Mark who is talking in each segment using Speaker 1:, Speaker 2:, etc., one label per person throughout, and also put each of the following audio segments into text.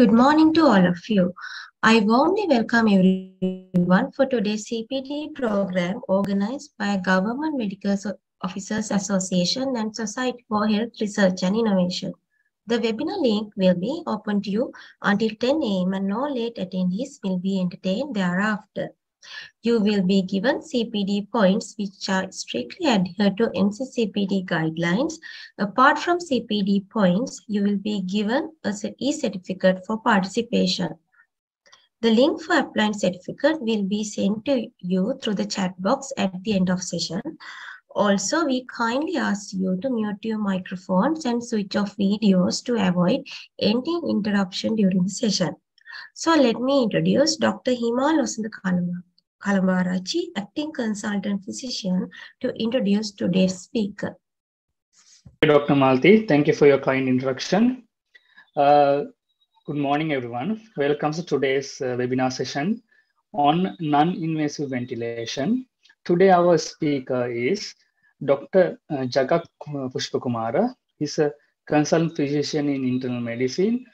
Speaker 1: Good morning to all of you. I warmly welcome everyone for today's CPD program organized by Government Medical Officers Association and Society for Health Research and Innovation. The webinar link will be open to you until 10 a.m. and no late attendees will be entertained thereafter. You will be given CPD points which are strictly adhered to NCCPD guidelines. Apart from CPD points, you will be given a e-certificate for participation. The link for applying certificate will be sent to you through the chat box at the end of session. Also, we kindly ask you to mute your microphones and switch off videos to avoid any interruption during the session. So let me introduce Dr. Himal Osanda Kalambarachi, acting consultant physician, to introduce today's speaker.
Speaker 2: Dr. Malti, thank you for your kind introduction. Uh, good morning, everyone. Welcome to today's uh, webinar session on non-invasive ventilation. Today, our speaker is Dr. Uh, Jagat Pushpakumara. He's a consultant physician in internal medicine.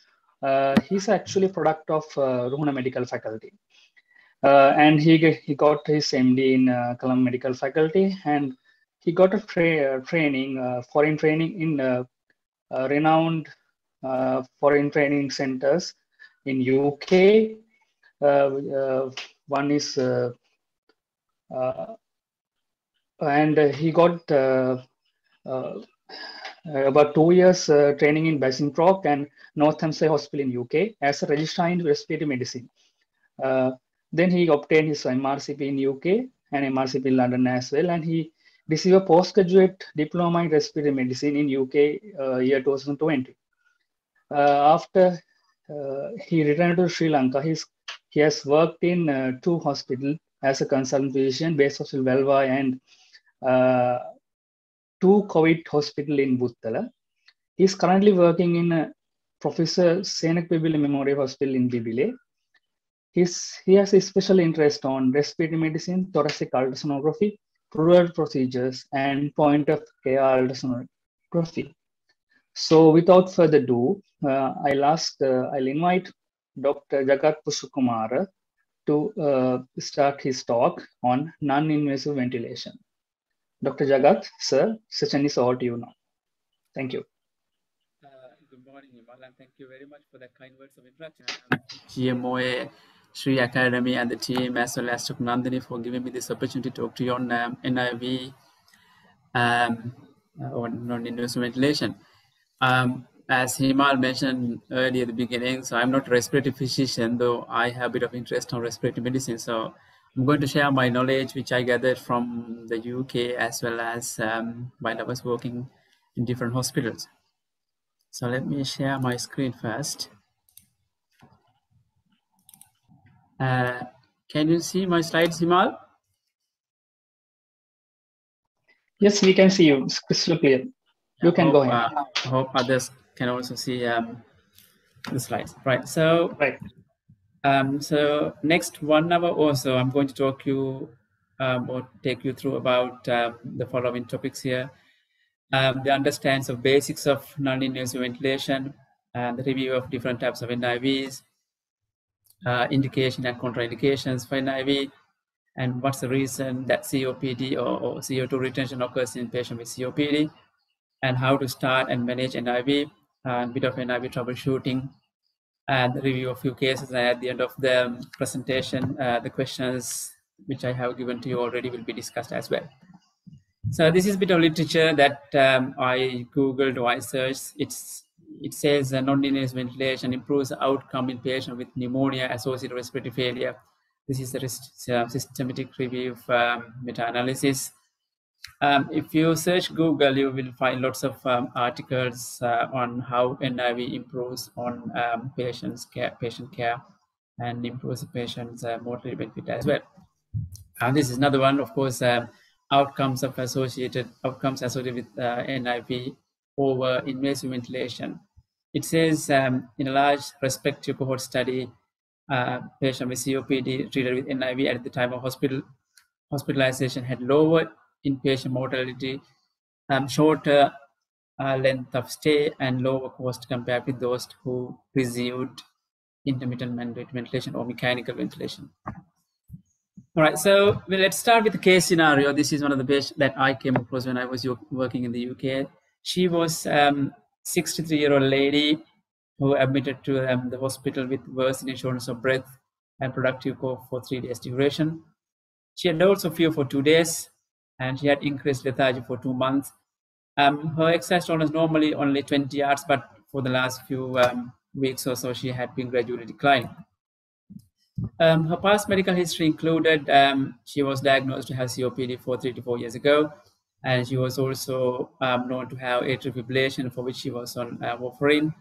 Speaker 2: Uh, he's actually product of uh, Ruhuna Medical Faculty. Uh, and he, he got his MD in uh, Colombo Medical Faculty and he got a tra training, uh, foreign training in uh, uh, renowned uh, foreign training centers in UK. one is, and he got about two years training in Basingstoke and Northampton Hospital in UK as a registrar in respiratory medicine. Then he obtained his MRCP in UK and MRCP in London as well. And he received a postgraduate diploma in respiratory medicine in UK uh, year 2020. Uh, after uh, he returned to Sri Lanka, he's, he has worked in uh, two hospitals as a consultant physician, based Hospital Velva and uh, two COVID hospital in Buttala. He's currently working in uh, Professor Senaka Bibile Memorial Hospital in Bibile He's, he has a special interest on respiratory medicine, thoracic ultrasonography, rural procedures, and point of care ultrasonography. So without further ado, uh, I'll ask, uh, I'll invite Dr. Jagat Pushpakumara to uh, start his talk on non-invasive ventilation. Dr. Jagat, sir, session is all to you now. Thank you.
Speaker 3: Uh, good morning, Himal, and thank you very much for the kind words of introduction. GMOA SHRI Academy and the team, as well as Dr. Nandini for giving me this opportunity to talk to you on um, NIV um, or non-invasive ventilation. Um, as Himal mentioned earlier at the beginning, so I'm not a respiratory physician, though I have a bit of interest on respiratory medicine. So I'm going to share my knowledge, which I gathered from the UK as well as um, while I was working in different hospitals. So let me share my screen first. Uh, can you see my slides, Himal?
Speaker 2: Yes, we can see you. It's crystal clear. You can
Speaker 3: hope,
Speaker 2: go ahead.
Speaker 3: Uh, I hope others can also see um, the slides. Right. So,
Speaker 2: right.
Speaker 3: Um, so next one hour or so, I'm going to talk you um, or take you through about uh, the following topics here. Um, the understanding of basics of non-invasive ventilation and the review of different types of NIVs, uh, indication and contraindications for NIV, and what's the reason that COPD or, or, CO2 retention occurs in patients with COPD, and how to start and manage NIV, and a bit of NIV troubleshooting, and review a few cases. And at the end of the presentation, uh, the questions which I have given to you already will be discussed as well. So this is a bit of literature that um, I googled or I searched. It's it says uh, non-invasive ventilation improves outcome in patients with pneumonia associated respiratory failure. This is a uh, systematic review of um, meta-analysis. Um, if you search Google, you will find lots of um, articles uh, on how NIV improves on um, patients care, patient care, and improves the patient's uh, mortality benefit as well. And this is another one, of course, um, outcomes of associated outcomes associated with uh, NIV over invasive ventilation. It says um, in a large prospective cohort study, uh, patient with COPD treated with NIV at the time of hospital hospitalization had lower inpatient mortality, um, shorter uh, length of stay, and lower cost compared with those who received intermittent ventilation or mechanical ventilation. All right, so well, let's start with the case scenario. This is one of the best that I came across when I was working in the UK. She was um, 63 year old lady who admitted to um, the hospital with worsening shortness of breath and productive cough for three days duration. She had also fever for two days and she had increased lethargy for two months. Um, her exercise tolerance normally only 20 yards, but for the last few um, weeks or so, she had been gradually declining. Um, her past medical history included um, she was diagnosed to have COPD for three to four years ago, and she was also um, known to have atrial fibrillation, for which she was on uh, warfarin,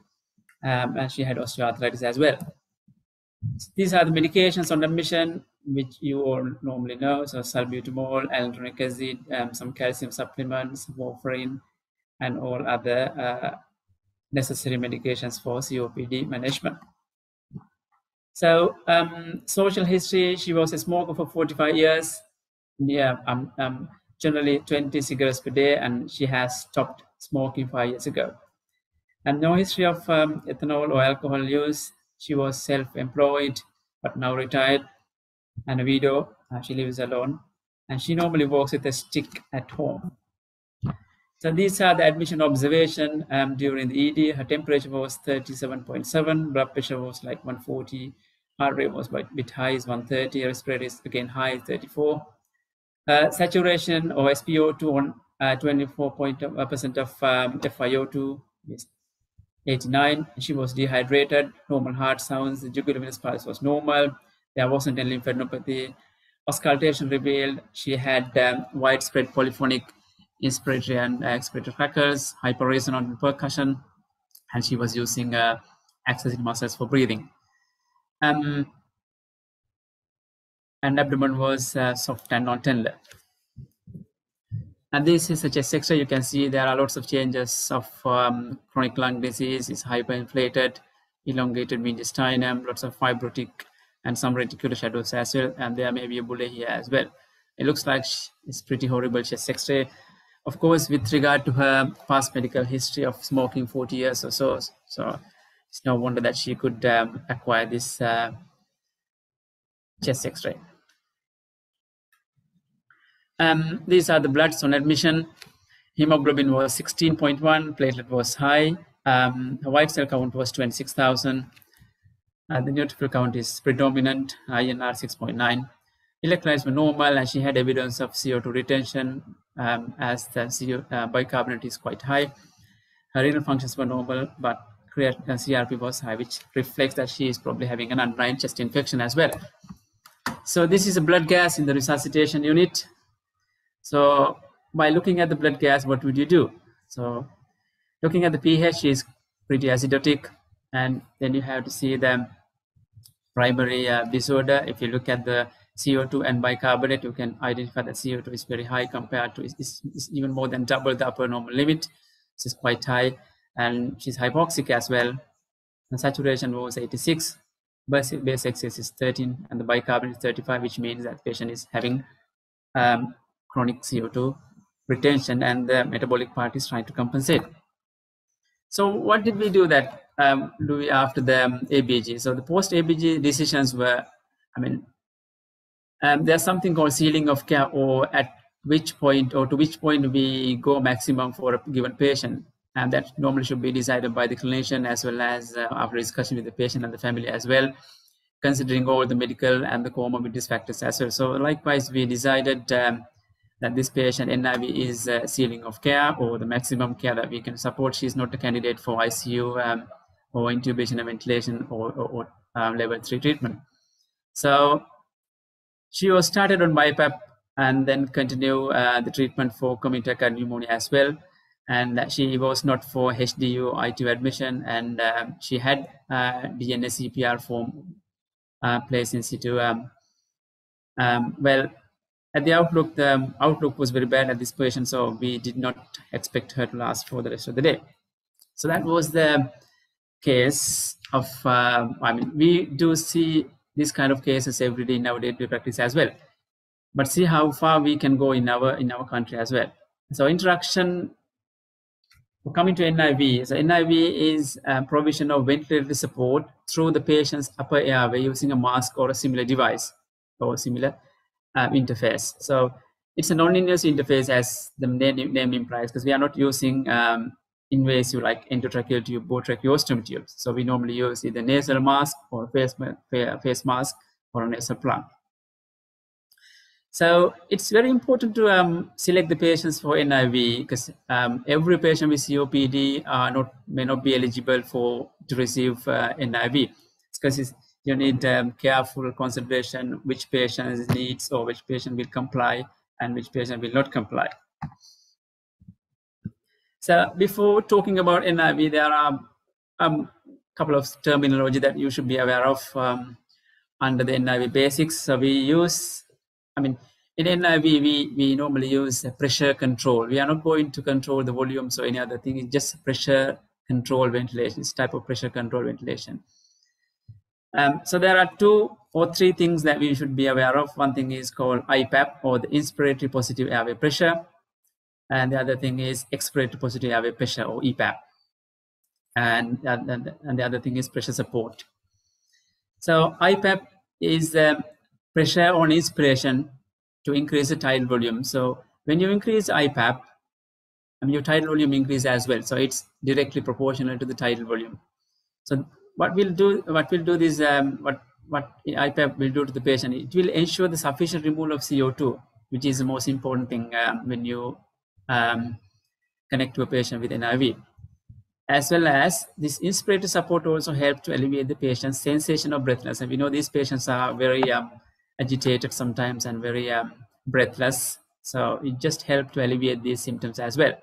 Speaker 3: um, and she had osteoarthritis as well. These are the medications on admission, which you all normally know. So salbutamol, alendronic acid, um, some calcium supplements, warfarin, and all other uh, necessary medications for COPD management. So um, social history, she was a smoker for 45 years. Yeah, um, um, generally 20 cigarettes per day, and she has stopped smoking five years ago. And no history of um, ethanol or alcohol use. She was self-employed, but now retired, and a widow. Uh, she lives alone, and she normally walks with a stick at home. So these are the admission observation um, during the ED. Her temperature was 37.7, blood pressure was like 140, heart rate was a bit high, is 130, respiratory is again high, 34. Uh, saturation or SpO2 on 24% uh, of um, FiO2 is 89. She was dehydrated, normal heart sounds, the jugular venous pulse was normal. There wasn't any lymphadenopathy. Auscultation revealed she had um, widespread polyphonic inspiratory and expiratory factors, hyperresonant percussion, and she was using uh, accessory muscles for breathing. Um, and abdomen was uh, soft and non-tender. And this is a chest X-ray. You can see there are lots of changes of um, chronic lung disease. It's hyperinflated, elongated mediastinum, lots of fibrotic and some reticular shadows as well. And there may be a bullae here as well. It looks like it's pretty horrible chest X-ray of course, with regard to her past medical history of smoking 40 years or so, so it's no wonder that she could um, acquire this uh, chest X-ray. Um, these are the bloods on admission. Hemoglobin was 16.1, platelet was high. Um, white cell count was 26,000. Uh, the neutrophil count is predominant, INR 6.9 electrolytes were normal and she had evidence of CO2 retention um, as the CO, uh, bicarbonate is quite high. Her renal functions were normal, but CRP uh, was high, which reflects that she is probably having an underlying chest infection as well. So this is a blood gas in the resuscitation unit. So by looking at the blood gas, what would you do? So looking at the pH is pretty acidotic, and then you have to see the primary uh, disorder. If you look at the CO2 and bicarbonate, you can identify that CO2 is very high compared to, it's, it's even more than double the upper normal limit. This is quite high. And she's hypoxic as well. And saturation was 86, base, base excess is 13, and the bicarbonate is 35, which means that patient is having um, chronic CO2 retention and the metabolic part is trying to compensate. So what did we do that um, do we after the um, ABG? So the post ABG decisions were, I mean, um, there's something called ceiling of care or at which point or to which point we go maximum for a given patient and that normally should be decided by the clinician as well as uh, after discussion with the patient and the family as well considering all the medical and the comorbidities factors as well so likewise we decided um, that this patient NIV is uh, ceiling of care or the maximum care that we can support she's not a candidate for ICU um, or intubation and ventilation or, or, or um, level 3 treatment so she was started on BiPAP and then continue uh, the treatment for communicable pneumonia as well. And she was not for HDU ITU admission, and uh, she had uh, DNA CPR form uh, placed in situ. Um, um, well, at the outlook, the outlook was very bad at this patient, so we did not expect her to last for the rest of the day. So that was the case of, uh, I mean, we do see these kind of cases every day in our day-to-day practice as well. But see how far we can go in our in our country as well. So interaction coming to NIV, so NIV is provision of ventilatory support through the patient's upper airway using a mask or a similar device or similar uh, interface. So it's a non-invasive interface as the name, name implies because we are not using um, invasive like endotracheal tube or tracheostomy tubes. So we normally use either nasal mask or face, face mask or a nasal plug. So it's very important to um, select the patients for NIV because um, every patient with COPD not may not be eligible for to receive uh, NIV because you need um, careful consideration which patient needs or which patient will comply and which patient will not comply. So before talking about NIV, there are a um, couple of terminology that you should be aware of um, under the NIV basics. So we use I mean, in NIV, we, we normally use pressure control. We are not going to control the volumes or any other thing. It's just pressure control ventilation. It's type of pressure control ventilation. Um, so there are two or three things that we should be aware of. One thing is called IPAP or the inspiratory positive airway pressure. And the other thing is expiratory positive airway pressure or EPAP. And, and, and the other thing is pressure support. So IPAP is um, pressure on inspiration to increase the tidal volume. So when you increase IPAP, I mean, your tidal volume increase as well. So it's directly proportional to the tidal volume. So what we'll do, what we'll do is um, what what IPAP will do to the patient. It will ensure the sufficient removal of CO2, which is the most important thing um, when you um, connect to a patient with NIV. As well as this inspiratory support also help to alleviate the patient's sensation of breathlessness. And we know these patients are very um, agitated sometimes and very um, breathless. So it just helped to alleviate these symptoms as well.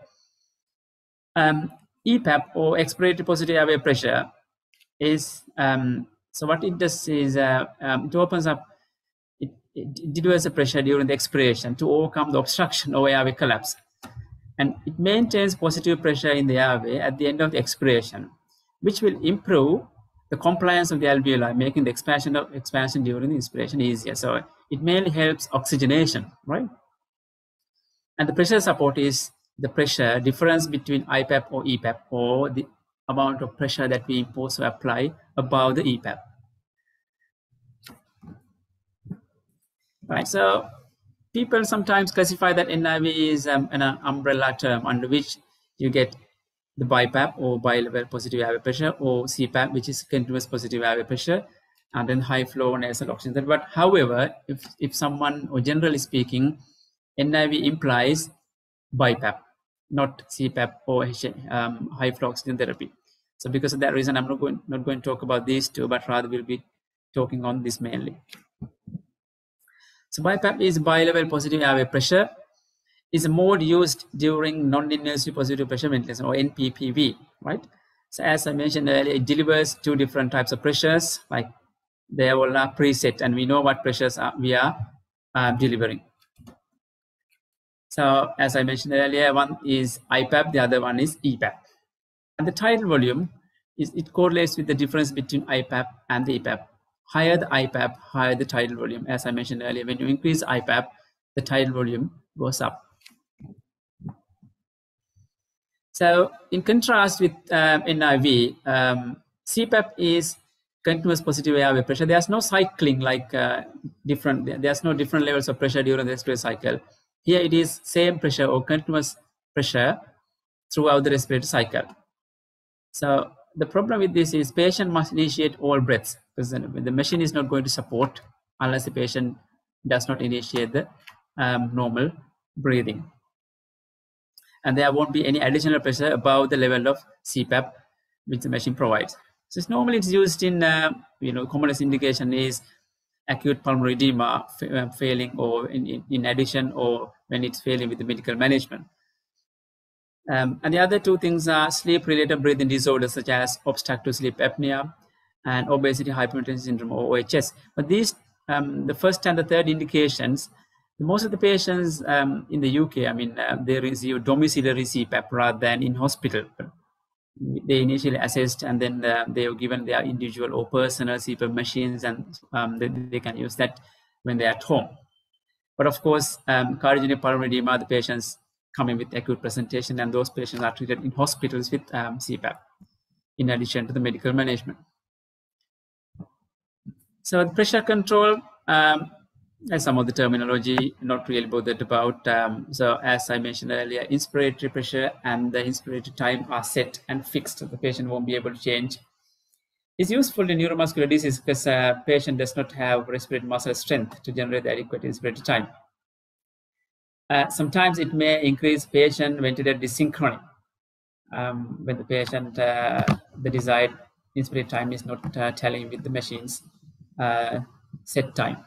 Speaker 3: Um, EPAP or expiratory positive airway pressure is, um, so what it does is uh, um, it opens up, it, it delivers the pressure during the expiration to overcome the obstruction or airway collapse. And it maintains positive pressure in the airway at the end of the expiration, which will improve the compliance of the alveoli, making the expansion of expansion during the inspiration easier. So it mainly helps oxygenation, right? And the pressure support is the pressure difference between IPAP or EPAP or the amount of pressure that we impose or apply above the EPAP. Right, so people sometimes classify that NIV is um, an umbrella term under which you get the BiPAP or bi-level positive airway pressure or CPAP, which is continuous positive airway pressure, and then high flow nasal oxygen. But however, if, if someone, or generally speaking, NIV implies BiPAP, not CPAP or um, high flow oxygen therapy. So because of that reason, I'm not going, not going to talk about these two, but rather we'll be talking on this mainly. So BiPAP is bi-level positive airway pressure It's a mode used during non-invasive positive pressure ventilation or NPPV, right? So as I mentioned earlier, it delivers two different types of pressures, like they all preset and we know what pressures are, we are uh, delivering. So as I mentioned earlier, one is IPAP, the other one is EPAP. And the tidal volume, is it correlates with the difference between IPAP and the EPAP. Higher the IPAP, higher the tidal volume. As I mentioned earlier, when you increase IPAP, the tidal volume goes up. So in contrast with um, NIV, um, CPAP is continuous positive airway pressure. There's no cycling like uh, different, there's no different levels of pressure during the respiratory cycle. Here it is same pressure or continuous pressure throughout the respiratory cycle. So the problem with this is patient must initiate all breaths because the machine is not going to support unless the patient does not initiate the um, normal breathing and there won't be any additional pressure above the level of CPAP which the machine provides. So it's normally it's used in, uh, you know, commonest indication is acute pulmonary edema uh, failing or in, in, in, addition or when it's failing with the medical management. Um, and the other two things are sleep-related breathing disorders such as obstructive sleep apnea and obesity hypoventilation syndrome or OHS. But these, um, the first and the third indications most of the patients um, in the UK, I mean, uh, they receive domiciliary CPAP rather than in hospital. They initially assessed and then uh, they are given their individual or personal CPAP machines and um, they, they, can use that when they're at home. But of course, um, cardiogenic pulmonary edema, the patients coming with acute presentation, and those patients are treated in hospitals with um, CPAP, in addition to the medical management. So pressure control, um, as some of the terminology, not really bothered about. Um, so as I mentioned earlier, inspiratory pressure and the inspiratory time are set and fixed. The patient won't be able to change. It's useful in neuromuscular disease because a uh, patient does not have respiratory muscle strength to generate the adequate inspiratory time. Uh, sometimes it may increase patient ventilator desynchrony um, when the patient, uh, the desired inspiratory time is not uh, telling with the machine's uh, set time.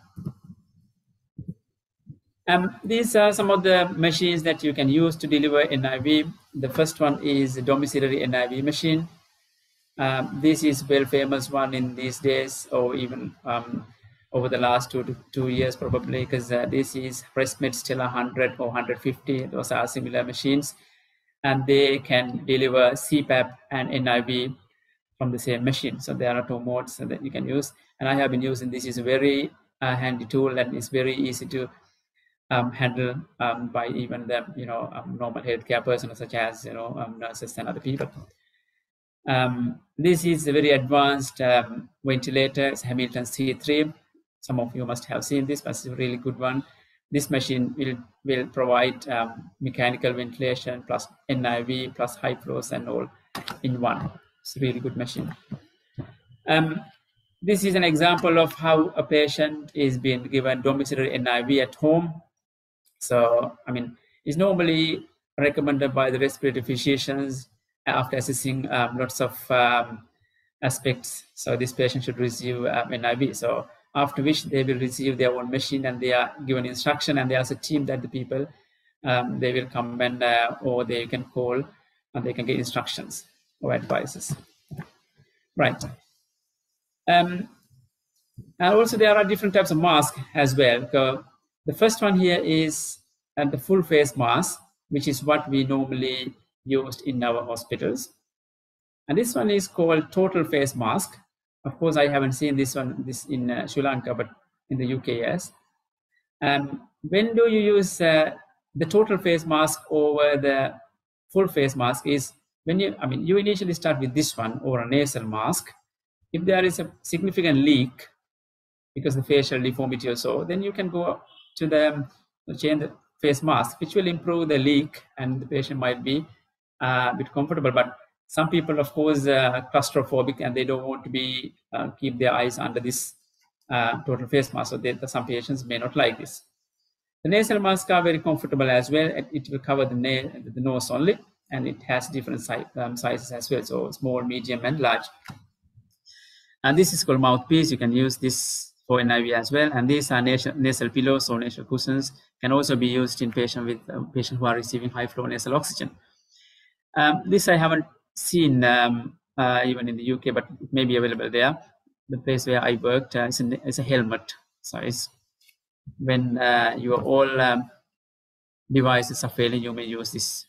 Speaker 3: Um, these are some of the machines that you can use to deliver NIV. The first one is domiciliary NIV machine. Um, this is very famous one in these days, or even um, over the last two to two years, probably, because uh, this is ResMed Stellar 100 or 150. Those are similar machines, and they can deliver CPAP and NIV from the same machine. So there are two modes that you can use, and I have been using this. is a very uh, handy tool and it's very easy to um, handle um, by even the you know um, normal healthcare personnel such as you know um, nurses and other people. Um, this is a very advanced um, ventilator. It's Hamilton C3. Some of you must have seen this, but it's a really good one. This machine will will provide mechanical ventilation plus NIV plus high flows and all in one. It's a really good machine. this is an example of how a patient is being given domiciliary NIV at home so, I mean, it's normally recommended by the respiratory physicians after assessing um, lots of um, aspects. So this patient should receive um, NIV. So after which they will receive their own machine and they are given instruction and there's a team that the people, um, they will come and, uh, or they can call and they can get instructions or advices. Right. Um, and also there are different types of masks as well. So the first one here is and the full face mask, which is what we normally used in our hospitals. And this one is called total face mask. Of course, I haven't seen this one this in uh, Sri Lanka, but in the UK, yes. Um, when do you use uh, the total face mask over the full face mask is when you, I mean, you initially start with this one or a nasal mask. If there is a significant leak because the facial deformity or so, then you can go to the change the face mask, which will improve the leak and the patient might be uh, a bit comfortable. But some people, of course, uh, claustrophobic and they don't want to be uh, keep their eyes under this uh, total face mask. So they, some patients may not like this. The nasal masks are very comfortable as well. It will cover the, the nose only, and it has different si um, sizes as well. So small, medium, and large. And this is called mouthpiece. You can use this for NIV as well. And these are nasal, nasal pillows or nasal cushions can also be used in patients with uh, patients who are receiving high flow nasal oxygen. Um, this I haven't seen um, uh, even in the UK, but it may be available there. The place where I worked uh, is, a, is a helmet. So it's when uh, your all um, devices are failing, you may use this.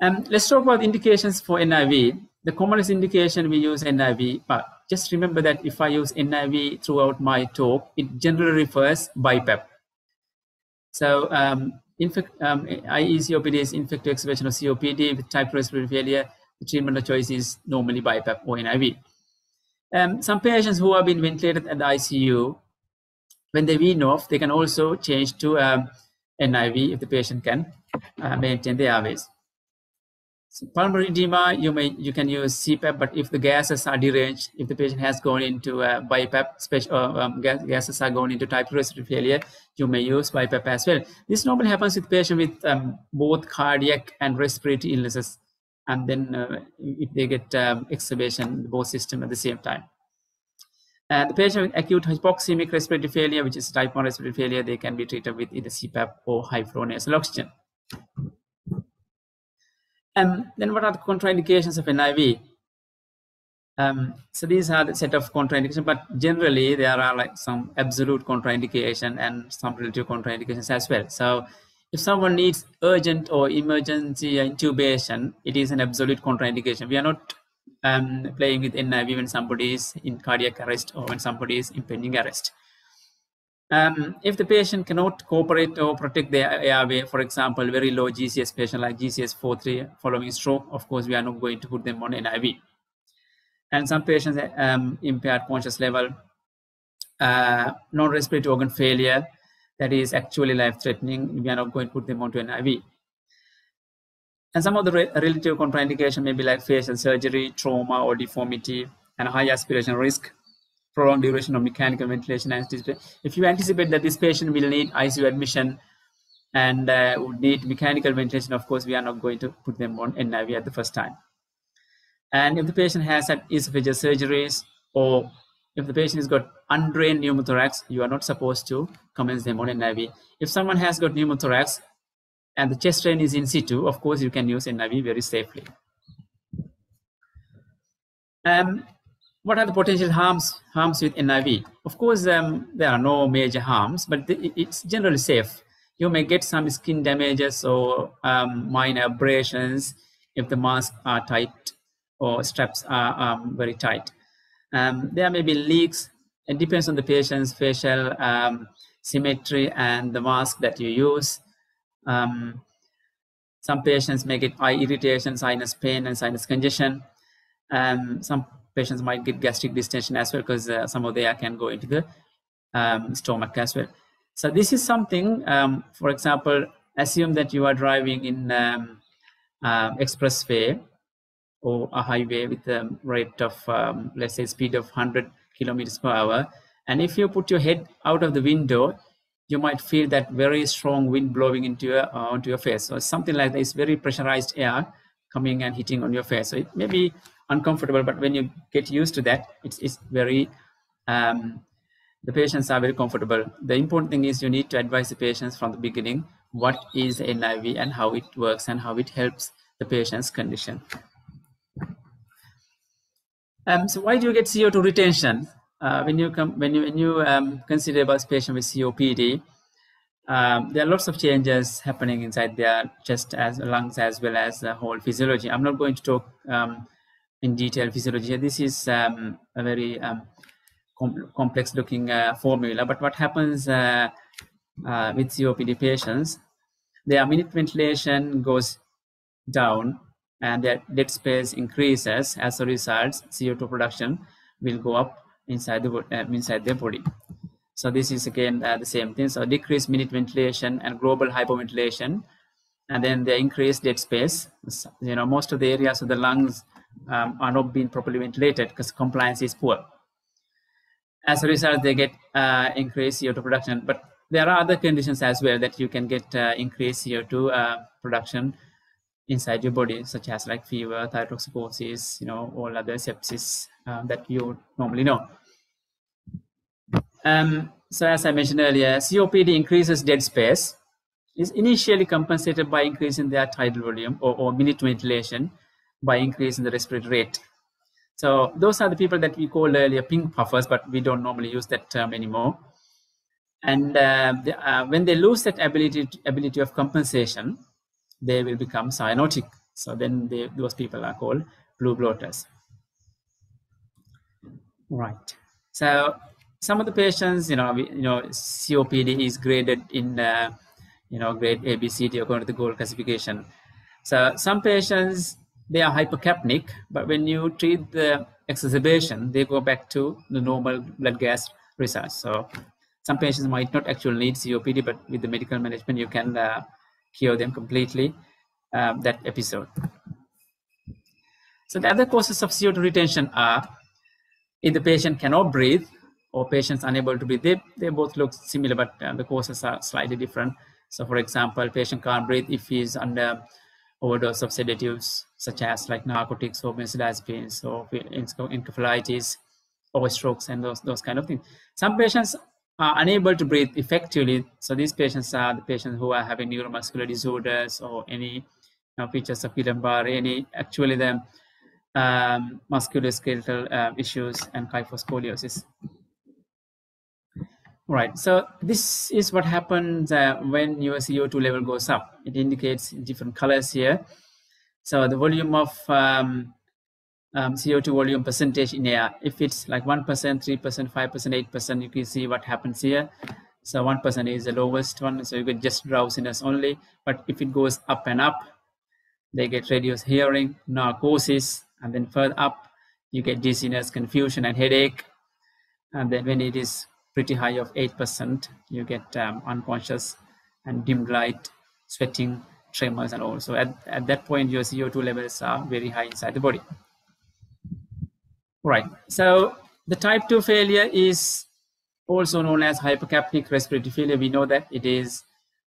Speaker 3: Um, let's talk about indications for NIV. The commonest indication we use NIV, but just remember that if I use NIV throughout my talk, it generally refers BiPAP. So um, infect, um, IE COPD is infective exacerbation of COPD with type 2 respiratory failure. The treatment of choice is normally BiPAP or NIV. Um, some patients who have been ventilated at the ICU, when they wean off, they can also change to um, NIV if the patient can uh, maintain the airways. Pulmonary edema, you may you can use CPAP, but if the gases are deranged, if the patient has gone into uh, BiPAP, special uh, um, gases are going into type 2 respiratory failure, you may use BiPAP as well. This normally happens with patient with um, both cardiac and respiratory illnesses, and then uh, if they get um, exacerbation both system at the same time. And the patient with acute hypoxemic respiratory failure, which is type 1 respiratory failure, they can be treated with either CPAP or high flow nasal oxygen. Um, then what are the contraindications of NIV? Um, so these are the set of contraindications, but generally there are like some absolute contraindication and some relative contraindications as well. So if someone needs urgent or emergency intubation, it is an absolute contraindication. We are not um, playing with NIV when somebody is in cardiac arrest or when somebody is in pending arrest. Um, if the patient cannot cooperate or protect their airway, for example, very low GCS patient like GCS 4-3 following stroke, of course, we are not going to put them on NIV. And some patients um, impaired conscious level, uh, non-respiratory organ failure, that is actually life-threatening, we are not going to put them onto NIV. And some of the re relative contraindication may be like facial surgery, trauma or deformity, and high aspiration risk, prolonged duration of mechanical ventilation. If you anticipate that this patient will need ICU admission and uh, would need mechanical ventilation, of course, we are not going to put them on NIV at the first time. And if the patient has had esophageal surgeries or if the patient has got undrained pneumothorax, you are not supposed to commence them on NIV. If someone has got pneumothorax, and the chest drain is in situ, of course, you can use NIV very safely. Um, what are the potential harms harms with NIV? Of course, um, there are no major harms, but it's generally safe. You may get some skin damages or um, minor abrasions if the masks are tight or straps are um, very tight. Um, there may be leaks. It depends on the patient's facial um, symmetry and the mask that you use. Um, some patients may get eye irritation, sinus pain, and sinus congestion. Some patients might get gastric distension as well because uh, some of the air can go into the um, stomach as well. So this is something, um, for example, assume that you are driving in um, uh, expressway or a highway with a rate of, um, let's say, speed of 100 kilometers per hour. And if you put your head out of the window, you might feel that very strong wind blowing into your uh, onto your face. So something like this, very pressurized air coming and hitting on your face. So it may be uncomfortable, but when you get used to that, it's, it's very um, the patients are very comfortable. The important thing is you need to advise the patients from the beginning what is NIV and how it works and how it helps the patient's condition. Um, so why do you get CO2 retention? uh, when you come when you when you um, consider about patient with COPD, um, there are lots of changes happening inside their chest as lungs as well as the whole physiology. I'm not going to talk um, in detail physiology. This is um, a very um, com complex looking uh, formula. But what happens uh, uh, with COPD patients, their minute ventilation goes down and their dead space increases. As a result, CO2 production will go up inside the uh, inside their body. So this is again uh, the same thing. So decreased minute ventilation and global hypoventilation, and then the increased dead space. You know, most of the areas of the lungs um, are not being properly ventilated because compliance is poor. As a result, they get uh, increased CO2 production. But there are other conditions as well that you can get uh, increased CO2 uh, production inside your body, such as like fever, thyrotoxicosis, you know, all other sepsis uh, that you normally know. Um, so as I mentioned earlier, COPD increases dead space, is initially compensated by increasing their tidal volume or, or minute ventilation by increasing the respiratory rate. So those are the people that we called earlier pink puffers, but we don't normally use that term anymore. And uh, the, uh, when they lose that ability ability of compensation, they will become cyanotic. So then they, those people are called blue bloaters. Right. So some of the patients, you know, we, you know, COPD is graded in, uh, you know, grade A, B, C, D according to the GOLD classification. So some patients, they are hypercapnic, but when you treat the exacerbation, they go back to the normal blood gas results. So some patients might not actually need COPD, but with the medical management, you can uh, cure them completely um, that episode. So the other causes of CO2 retention are if the patient cannot breathe or patients unable to breathe, they, they both look similar, but uh, the causes are slightly different. So for example, patient can't breathe if he's under overdose of sedatives, such as like narcotics or benzodiazepines or encephalitis or strokes and those, those kind of things. Some patients are unable to breathe effectively. So these patients are the patients who are having neuromuscular disorders or any you know, features of Guillain-Barré, any actually the um, musculoskeletal uh, issues and kyphoscoliosis. Right, so this is what happens uh, when your CO2 level goes up. It indicates different colors here. So the volume of um, um, CO2 volume percentage in air. If it's like 1%, 3%, 5%, 8%, you can see what happens here. So 1% is the lowest one. So you get just drowsiness only. But if it goes up and up, they get reduced hearing, narcosis, and then further up, you get dizziness, confusion, and headache. And then when it is pretty high of 8%, you get um, unconscious and dim light, sweating, tremors, and all. So at, at that point, your CO2 levels are very high inside the body. Right. So the type 2 failure is also known as hypercapnic respiratory failure. We know that it is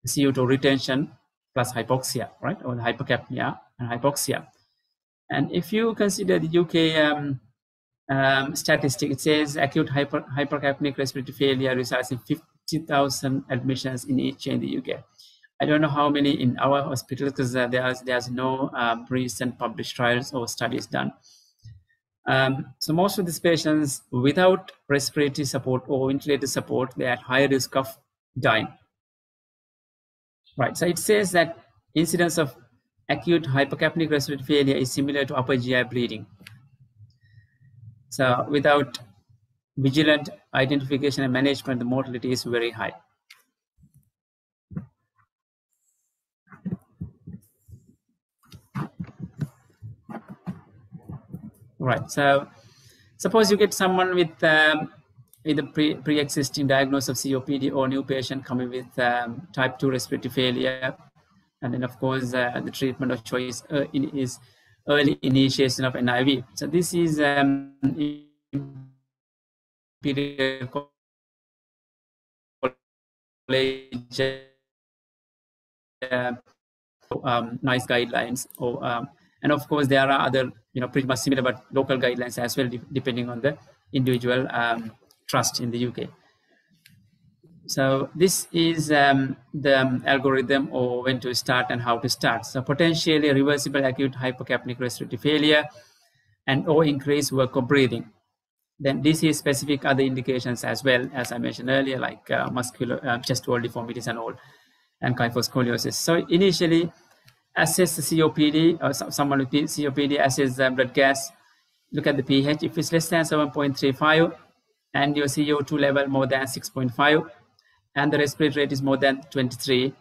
Speaker 3: CO2 retention plus hypoxia, right? Or hypercapnia and hypoxia. And if you consider the UK um, um, statistic, it says acute hyper, hypercapnic respiratory failure results in 50,000 admissions in each year in the UK. I don't know how many in our hospital because uh, there's, there's no um, recent published trials or studies done. Um, so most of these patients without respiratory support or ventilator support, they're at higher risk of dying. Right, so it says that incidence of acute hypercapnic respiratory failure is similar to upper GI bleeding. So without vigilant identification and management, the mortality is very high. Right, so suppose you get someone with um, either pre, pre-existing diagnosis of COPD or new patient coming with um, type 2 respiratory failure. And then of course, uh, the treatment of choice uh, is early initiation of NIV. So this is um, college uh, um, NICE guidelines or um, and of course there are other you know pretty much similar but local guidelines as well depending on the individual um, trust in the UK. So this is um, the algorithm or when to start and how to start. So potentially reversible acute hypercapnic respiratory failure and or increased work of breathing. Then this is specific other indications as well, as I mentioned earlier, like uh, muscular uh, chest wall deformities and all, and kyphoscoliosis. So initially, assess the COPD or someone with COPD, assess the blood gas, look at the pH. If it's less than 7.35, and your CO2 level more than 6.5 and the respiratory rate is more than 23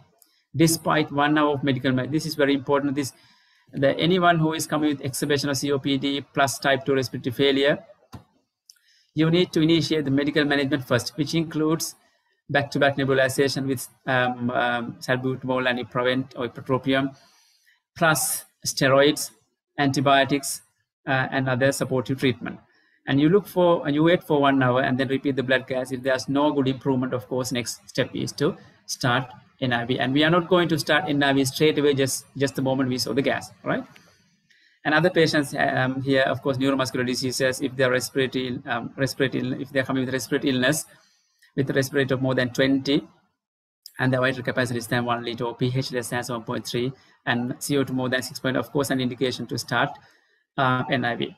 Speaker 3: despite one hour of medical this is very important this the anyone who is coming with exacerbation of COPD plus type 2 respiratory failure you need to initiate the medical management first which includes back-to-back nebulization with um, um, salbutamol and or ipratropium plus steroids antibiotics uh, and other supportive treatment and you look for and you wait for one hour and then repeat the blood gas. If there's no good improvement of course next step is to start NIV and we are not going to start NIV straight away just just the moment we saw the gas right? And other patients um, here of course neuromuscular diseases if they're respiratory um, respiratory if they're coming with respiratory illness with a respirator of more than 20 and the vital capacity is than 1 liter or pH less than 7.3 and CO2 more than 6. Point, of course an indication to start uh, NIV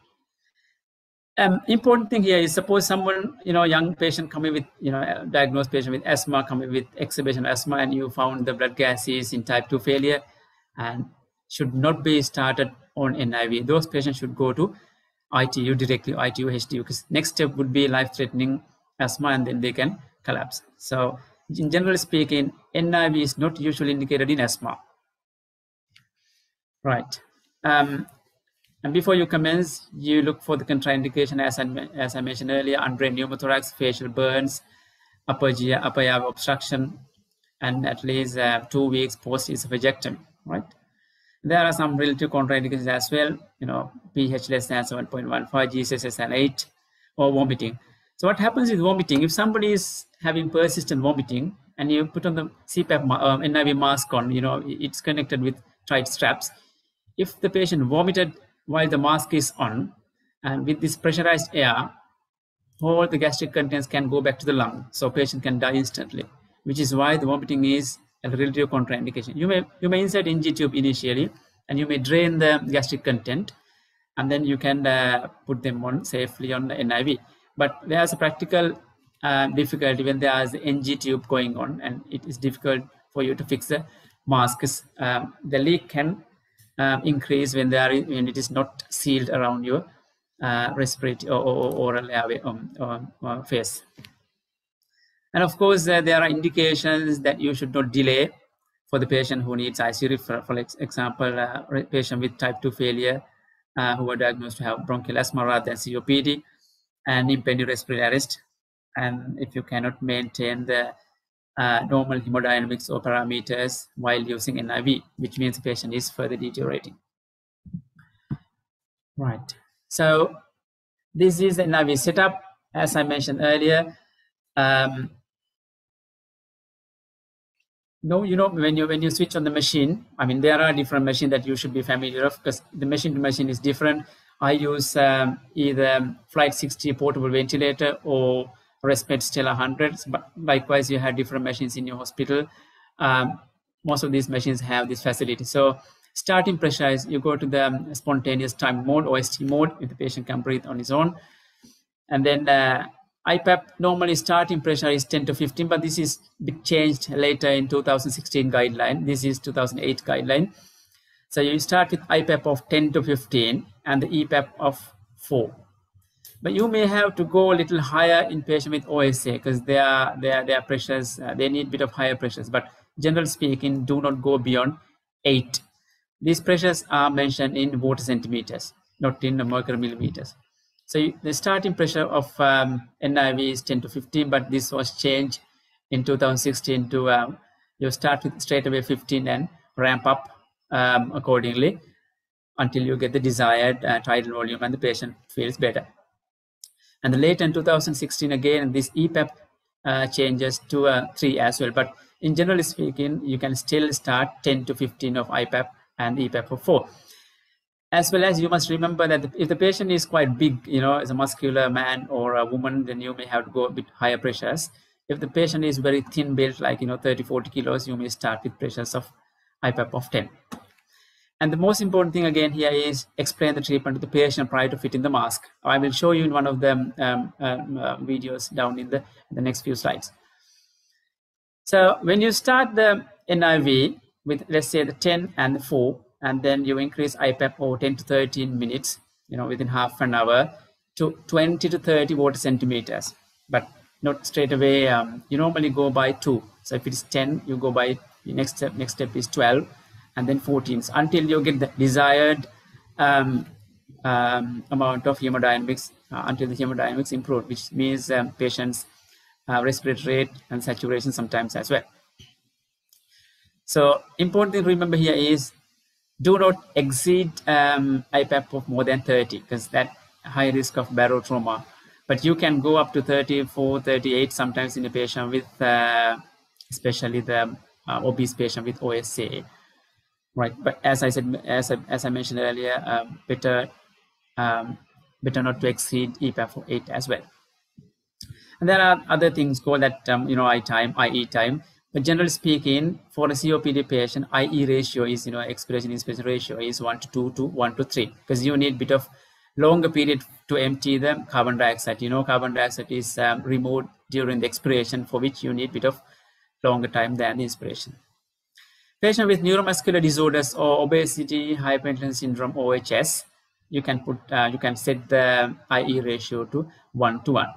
Speaker 3: um, important thing here is suppose someone, you know, young patient coming with, you know, diagnosed patient with asthma, coming with exacerbation asthma, and you found the blood gases in type 2 failure and should not be started on NIV. Those patients should go to ITU directly, ITU, HDU, because next step would be life-threatening asthma and then they can collapse. So in general speaking, NIV is not usually indicated in asthma. Right. Um, and before you commence, you look for the contraindication as I, as I mentioned earlier, undrained pneumothorax, facial burns, upper GI, upper airway obstruction, and at least uh, two weeks post-esophagectomy, right? There are some relative contraindications as well, you know, pH less than 7.15, GCS less than 8, or vomiting. So what happens with vomiting, if somebody is having persistent vomiting and you put on the CPAP um, NIV mask on, you know, it's connected with tight straps. If the patient vomited while the mask is on. And with this pressurized air, all the gastric contents can go back to the lung. So patient can die instantly, which is why the vomiting is a relative contraindication. You may, you may insert NG tube initially, and you may drain the gastric content, and then you can uh, put them on safely on the NIV. But there's a practical uh, difficulty when there's NG tube going on, and it is difficult for you to fix the mask. Um, the leak can um, increase when they are when it is not sealed around your uh, respiratory or, or, oral airway um, uh, face. And of course, uh, there are indications that you should not delay for the patient who needs ICU referral. For example, a patient with type 2 failure uh, who are diagnosed to have bronchial asthma rather than COPD and impending respiratory arrest. And if you cannot maintain the uh, normal hemodynamics or parameters while using NIV, which means the patient is further deteriorating. Right. So this is the NIV setup. As I mentioned earlier, um, no, you know, when you when you switch on the machine, I mean, there are different machines that you should be familiar of because the machine to machine is different. I use um, either Flight 60 portable ventilator or ResMed Stellar 100. But likewise, you have different machines in your hospital. Um, most of these machines have this facility. So starting pressure is you go to the um, spontaneous time mode, OST mode, if the patient can breathe on his own. And then uh, IPAP normally starting pressure is 10 to 15, but this is changed later in 2016 guideline. This is 2008 guideline. So you start with IPAP of 10 to 15 and the EPAP of 4. But you may have to go a little higher in patient with OSA because their, their, their pressures, uh, they need a bit of higher pressures. But generally speaking, do not go beyond 8. These pressures are mentioned in water centimeters, not in mercury millimeters. So the starting pressure of um, NIV is 10 to 15, but this was changed in 2016 to um, you start with straight away 15 and ramp up um, accordingly until you get the desired uh, tidal volume and the patient feels better. And then later in 2016, again, this EPAP uh, changes to uh, 3 as well. But in generally speaking, you can still start 10 to 15 of IPAP and EPAP of 4 as well as you must remember that if the patient is quite big, you know, as a muscular man or a woman, then you may have to go a bit higher pressures. If the patient is very thin built, like, you know, 30, 40 kilos, you may start with pressures of IPAP of 10. And the most important thing again here is explain the treatment to the patient prior to fitting the mask. I will show you in one of the um, um, uh, videos down in the, the next few slides. So when you start the NIV with, let's say, the 10 and the 4, and then you increase IPAP over 10 to 13 minutes, you know, within half an hour to 20 to 30 water centimeters, but not straight away. Um, you normally go by two. So if it is 10, you go by the next step. Next step is 12, and then 14s until you get the desired um, um, amount of hemodynamics uh, until the hemodynamics improve, which means um, patients' uh, respiratory rate and saturation sometimes as well. So important thing to remember here is do not exceed um, IPAP of more than 30 because that high risk of barotrauma. But you can go up to 34, 38 sometimes in a patient with, uh, especially the uh, obese patient with OSA. Right, but as I said, as I, as I mentioned earlier, um, better um, better not to exceed EPAP of 8 as well. And there are other things called that um, you know I time, IE time. But generally speaking, for a COPD patient, IE ratio is, you know, expiration inspiration ratio is 1 to 2 to 1 to 3 because you need bit of longer period to empty the carbon dioxide. You know, carbon dioxide is um, removed during the expiration for which you need bit of longer time than the inspiration. Patient with neuromuscular disorders or obesity, hypoventilation syndrome, OHS, you can put, uh, you can set the IE ratio to 1 to 1.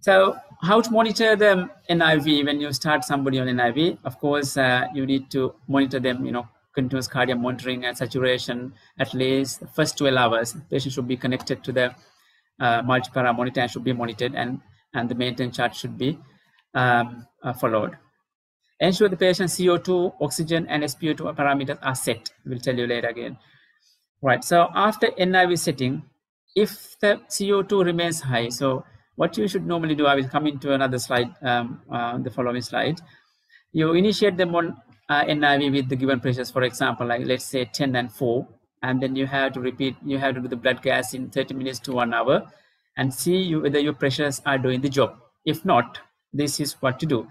Speaker 3: So how to monitor the NIV when you start somebody on NIV? Of course, uh, you need to monitor them, you know, continuous cardiac monitoring and saturation at least the first 12 hours. Patient should be connected to the uh, multi-para monitor and should be monitored and, and the maintenance chart should be um, uh, followed. Ensure the patient's CO2, oxygen, and SpO2 parameters are set. We'll tell you later again. Right, so after NIV setting, if the CO2 remains high, so what you should normally do, I will come into another slide, um, uh, the following slide. You initiate them on uh, NIV with the given pressures, for example, like let's say 10 and 4, and then you have to repeat, you have to do the blood gas in 30 minutes to one hour and see you, whether your pressures are doing the job. If not, this is what to do.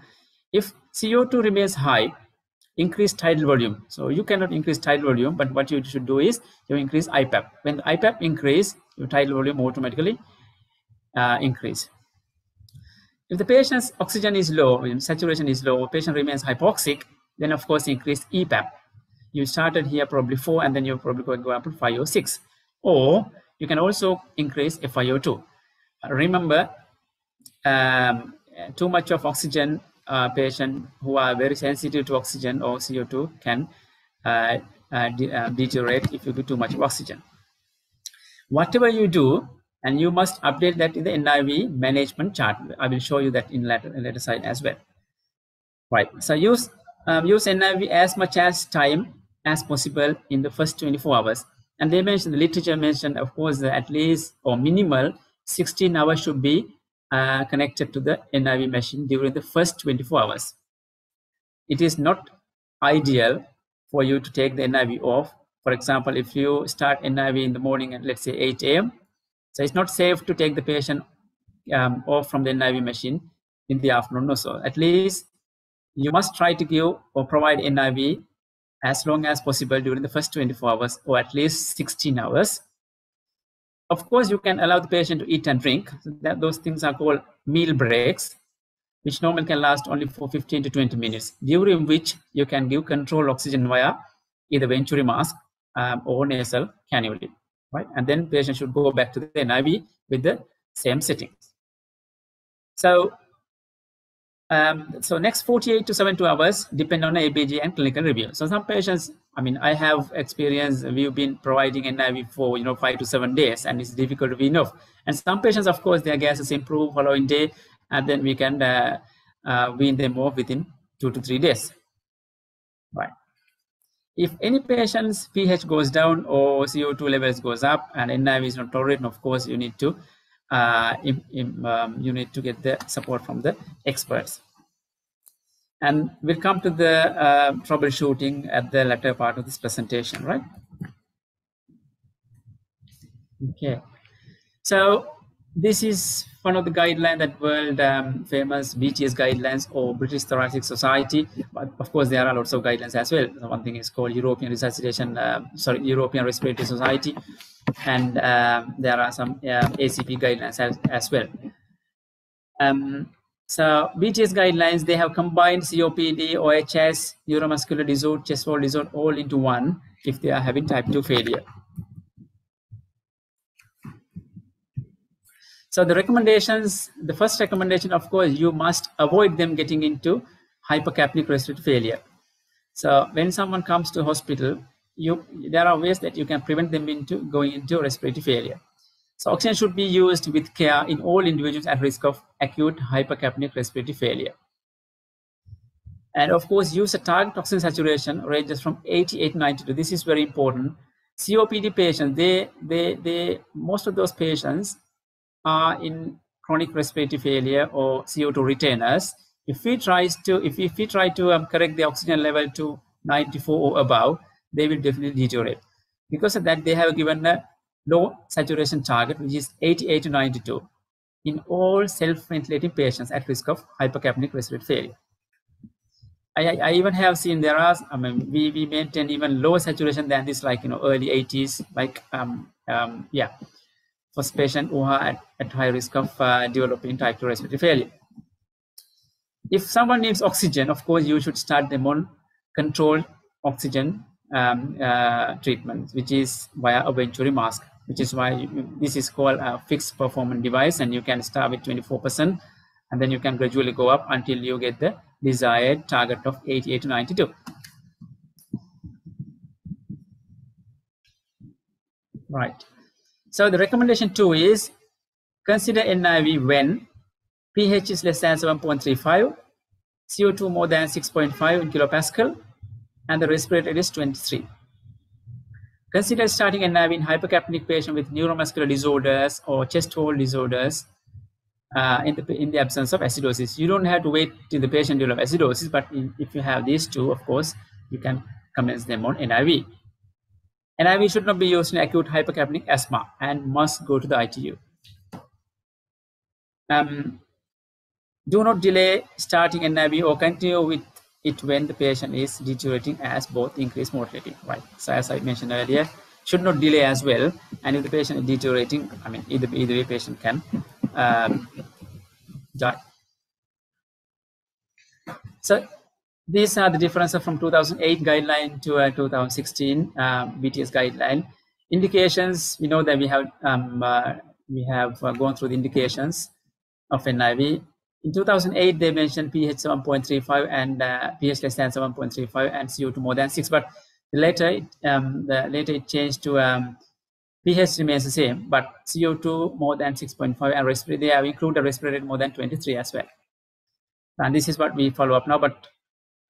Speaker 3: If CO2 remains high, increase tidal volume. So you cannot increase tidal volume, but what you should do is you increase IPAP. When the IPAP increase, your tidal volume automatically uh, increase. If the patient's oxygen is low, saturation is low, patient remains hypoxic, then of course increase EPAP. You started here probably four, and then you're probably go up to five or six. Or you can also increase FiO2. Remember, um, too much of oxygen uh, patient who are very sensitive to oxygen or CO2 can uh, uh, de uh, deteriorate if you give too much oxygen. Whatever you do, and you must update that in the NIV management chart. I will show you that in later, later side as well. Right, so use, um, use NIV as much as time as possible in the first 24 hours. And they mentioned, the literature mentioned, of course, at least or minimal 16 hours should be uh, connected to the NIV machine during the first 24 hours. It is not ideal for you to take the NIV off. For example, if you start NIV in the morning at let's say 8 a.m., so it's not safe to take the patient um, off from the NIV machine in the afternoon or so. At least you must try to give or provide NIV as long as possible during the first 24 hours or at least 16 hours. Of course, you can allow the patient to eat and drink. That, those things are called meal breaks, which normally can last only for 15 to 20 minutes, during which you can give controlled oxygen via either venturi mask um, or nasal cannula right? And then patient should go back to the NIV with the same settings. So, um, so next 48 to 72 hours depend on ABG and clinical review. So some patients, I mean, I have experience, we've been providing NIV for, you know, five to seven days and it's difficult to be enough. And some patients, of course, their gases improve following day and then we can uh, uh, wean them off within two to three days, right? If any patient's pH goes down or CO2 levels goes up and NIV is not tolerated, of course, you need to uh, in, in, um, you need to get the support from the experts. And we'll come to the uh, troubleshooting at the latter part of this presentation, right? Okay. So this is one of the guidelines that world um, famous BTS guidelines or British Thoracic Society. But of course, there are lots of guidelines as well. One thing is called European Resuscitation, uh, sorry, European Respiratory Society, and um, there are some uh, ACP guidelines as, as well. Um, so BTS guidelines, they have combined COPD, OHS, neuromuscular disorder, chest wall disorder all into one if they are having type 2 failure. So the recommendations, the first recommendation, of course, you must avoid them getting into hypercapnic respiratory failure. So when someone comes to hospital, you there are ways that you can prevent them into going into respiratory failure. So oxygen should be used with care in all individuals at risk of acute hypercapnic respiratory failure. And of course, use a target oxygen saturation ranges from 88 to 92. This is very important. COPD patients, they, they, they, most of those patients, are in chronic respiratory failure or CO2 retainers, if we tries to if if we try to um, correct the oxygen level to 94 or above, they will definitely deteriorate. Because of that, they have given a low saturation target, which is 88 to 92 in all self-ventilating patients at risk of hypercapnic respiratory failure. I, I, even have seen there are, I mean, we, we maintain even lower saturation than this, like, you know, early 80s, like, um, um, yeah, for patients who are at, at high risk of uh, developing type 2 respiratory failure. If someone needs oxygen, of course, you should start them on controlled oxygen um, uh, treatment, which is via a venturi mask, which is why you, this is called a fixed performance device, and you can start with 24%, and then you can gradually go up until you get the desired target of 88 to 92. Right. So the recommendation two is consider NIV when pH is less than 7.35, CO2 more than 6.5 in kilopascal, and the respirator is 23. Consider starting NIV in hypercapnic patient with neuromuscular disorders or chest wall disorders uh, in, the, in the absence of acidosis. You don't have to wait till the patient develops acidosis, but in, if you have these two, of course, you can commence them on NIV. NIV should not be used in acute hypercapnic asthma and must go to the ITU. Um, do not delay starting NIV or continue with it when the patient is deteriorating as both increase mortality, right? So as I mentioned earlier, should not delay as well. And if the patient is deteriorating, I mean, either, either way patient can um, die. So these are the differences from 2008 guideline to uh, 2016 uh, BTS guideline. Indications, we know that we have um, uh, we have uh, gone through the indications of NIV. In 2008, they mentioned pH 7.35 and uh, pH less than 7.35 and CO2 more than 6. But later, um, the, later it changed to um, pH remains the same, but CO2 more than 6.5 and respiratory, they have included respiratory more than 23 as well. And this is what we follow up now. But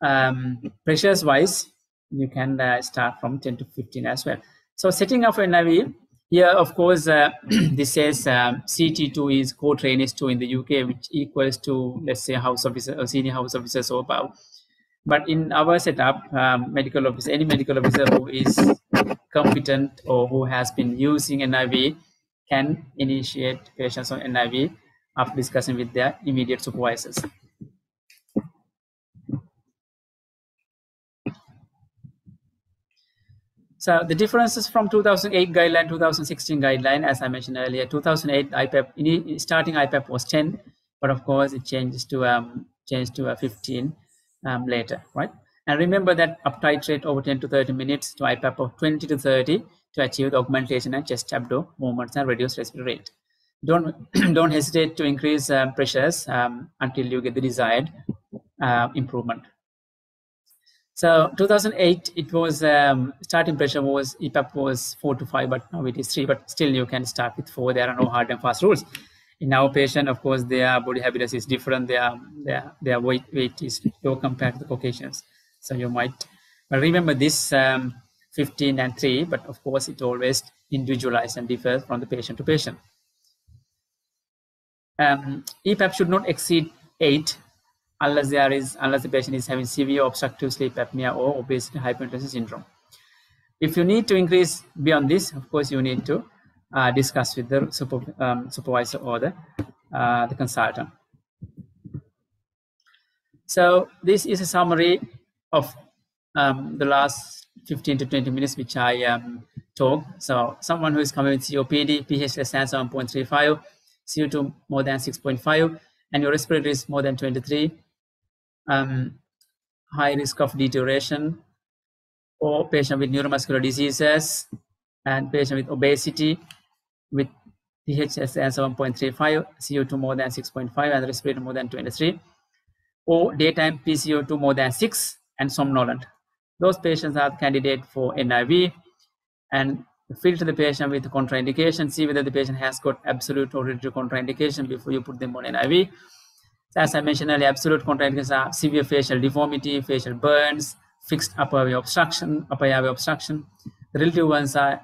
Speaker 3: um, pressures wise, you can uh, start from 10 to 15 as well. So setting up NIV, here, of course, uh, this says um, CT2 is core trainers 2 in the UK, which equals to, let's say, house officer or senior house officers or above. But in our setup, um, medical officer, any medical officer who is competent or who has been using NIV can initiate patients on NIV after discussing with their immediate supervisors. So the differences from 2008 guideline, 2016 guideline, as I mentioned earlier, 2008 IPAP, starting IPAP was 10, but of course it changes to um, changed to a 15 um, later, right? And remember that up titrate over 10 to 30 minutes to IPAP of 20 to 30 to achieve the augmentation and chest abdo movements and reduce respiratory rate. Don't don't hesitate to increase um, pressures um, until you get the desired uh, improvement. So 2008, it was um, starting pressure was EPAP was four to five, but now it is three. But still, you can start with four. There are no hard and fast rules. In our patient, of course, their body habitus is different. Their their their weight weight is low compared to the Caucasians. So you might, but remember this um, 15 and three. But of course, it always individualized and differs from the patient to patient. Um, EPAP should not exceed eight unless there is unless the patient is having severe obstructive sleep apnea or obesity hypoventilation syndrome. If you need to increase beyond this, of course, you need to uh, discuss with the super, um, supervisor or the, uh, the consultant. So this is a summary of um, the last 15 to 20 minutes which I um, talk. So someone who is coming with COPD, pH less than 7.35, CO2 more than 6.5, and your respiratory is more than 23, um, high risk of deterioration, or patient with neuromuscular diseases, and patient with obesity, with than 7.35, CO2 more than 6.5, and respirator more than 23, or daytime PCO2 more than 6, and somnolent. Those patients are candidate for NIV, and filter the patient with contraindication, see whether the patient has got absolute or relative contraindication before you put them on NIV as I mentioned earlier, absolute contraindications are severe facial deformity, facial burns, fixed upper airway obstruction, upper airway obstruction. The relative ones are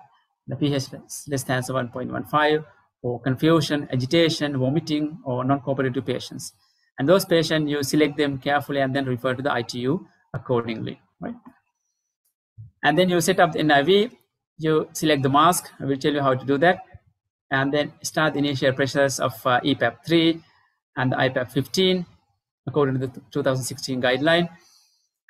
Speaker 3: the pH less than 1.15, or confusion, agitation, vomiting, or non-cooperative patients. And those patients, you select them carefully and then refer to the ITU accordingly, right? And then you set up the NIV, you select the mask, I will tell you how to do that, and then start the initial pressures of uh, EPAP 3, and the IPAP 15 according to the 2016 guideline.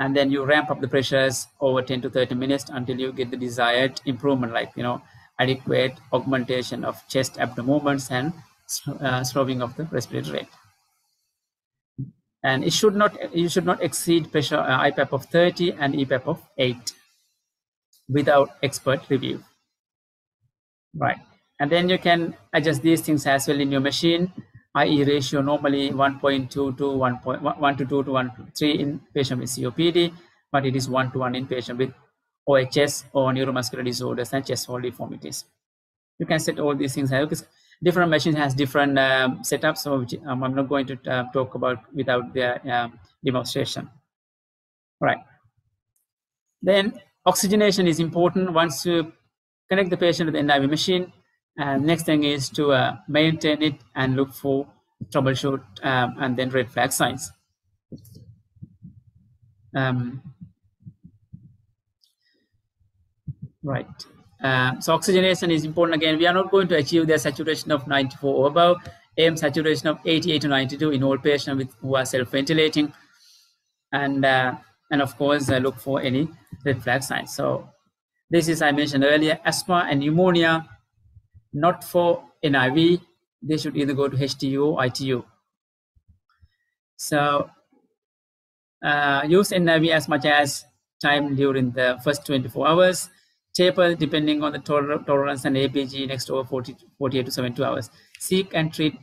Speaker 3: And then you ramp up the pressures over 10 to 30 minutes until you get the desired improvement, like, you know, adequate augmentation of chest abdomen movements and uh, slowing of the respiratory rate. And it should not, you should not exceed pressure uh, IPAP of 30 and EPAP of 8 without expert review. Right. And then you can adjust these things as well in your machine IE ratio normally 1.2 to 1, 1 to 2 to 1 to 3 in patient with COPD, but it is 1 to 1 in patient with OHS or neuromuscular disorders and chest wall deformities. You can set all these things because different machines has different um, setups, so which, um, I'm not going to uh, talk about without their um, demonstration. All right. Then oxygenation is important. Once you connect the patient to the NIV machine, and next thing is to uh, maintain it and look for troubleshoot um, and then red flag signs. Um, right. Um, so oxygenation is important again. We are not going to achieve the saturation of 94 or above. Aim saturation of 88 to 92 in all patients with who are self-ventilating, and uh, and of course uh, look for any red flag signs. So this is I mentioned earlier asthma and pneumonia not for NIV, they should either go to HDU or ITU. So uh, use NIV as much as time during the first 24 hours. Taper depending on the toler tolerance and ABG next over 40, 48 to 72 hours. Seek and treat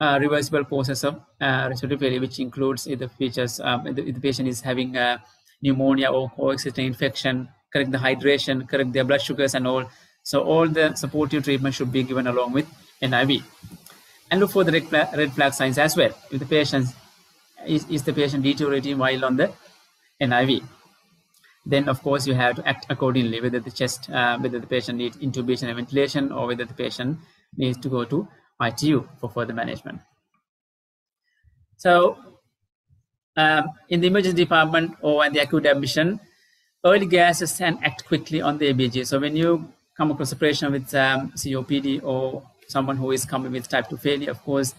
Speaker 3: uh, reversible causes of uh, respiratory failure, which includes if the features um, if, the, if the patient is having uh, pneumonia or coexisting infection, correct the hydration, correct their blood sugars and all. So all the supportive treatment should be given along with NIV. And look for the red flag, signs as well. If the patient is, is the patient deteriorating while on the NIV, then of course you have to act accordingly, whether the chest, uh, whether the patient needs intubation and ventilation, or whether the patient needs to go to ITU for further management. So um, in the emergency department or in the acute admission, early gases can act quickly on the ABG. So when you come across a patient with um, COPD or someone who is coming with type 2 failure, of course,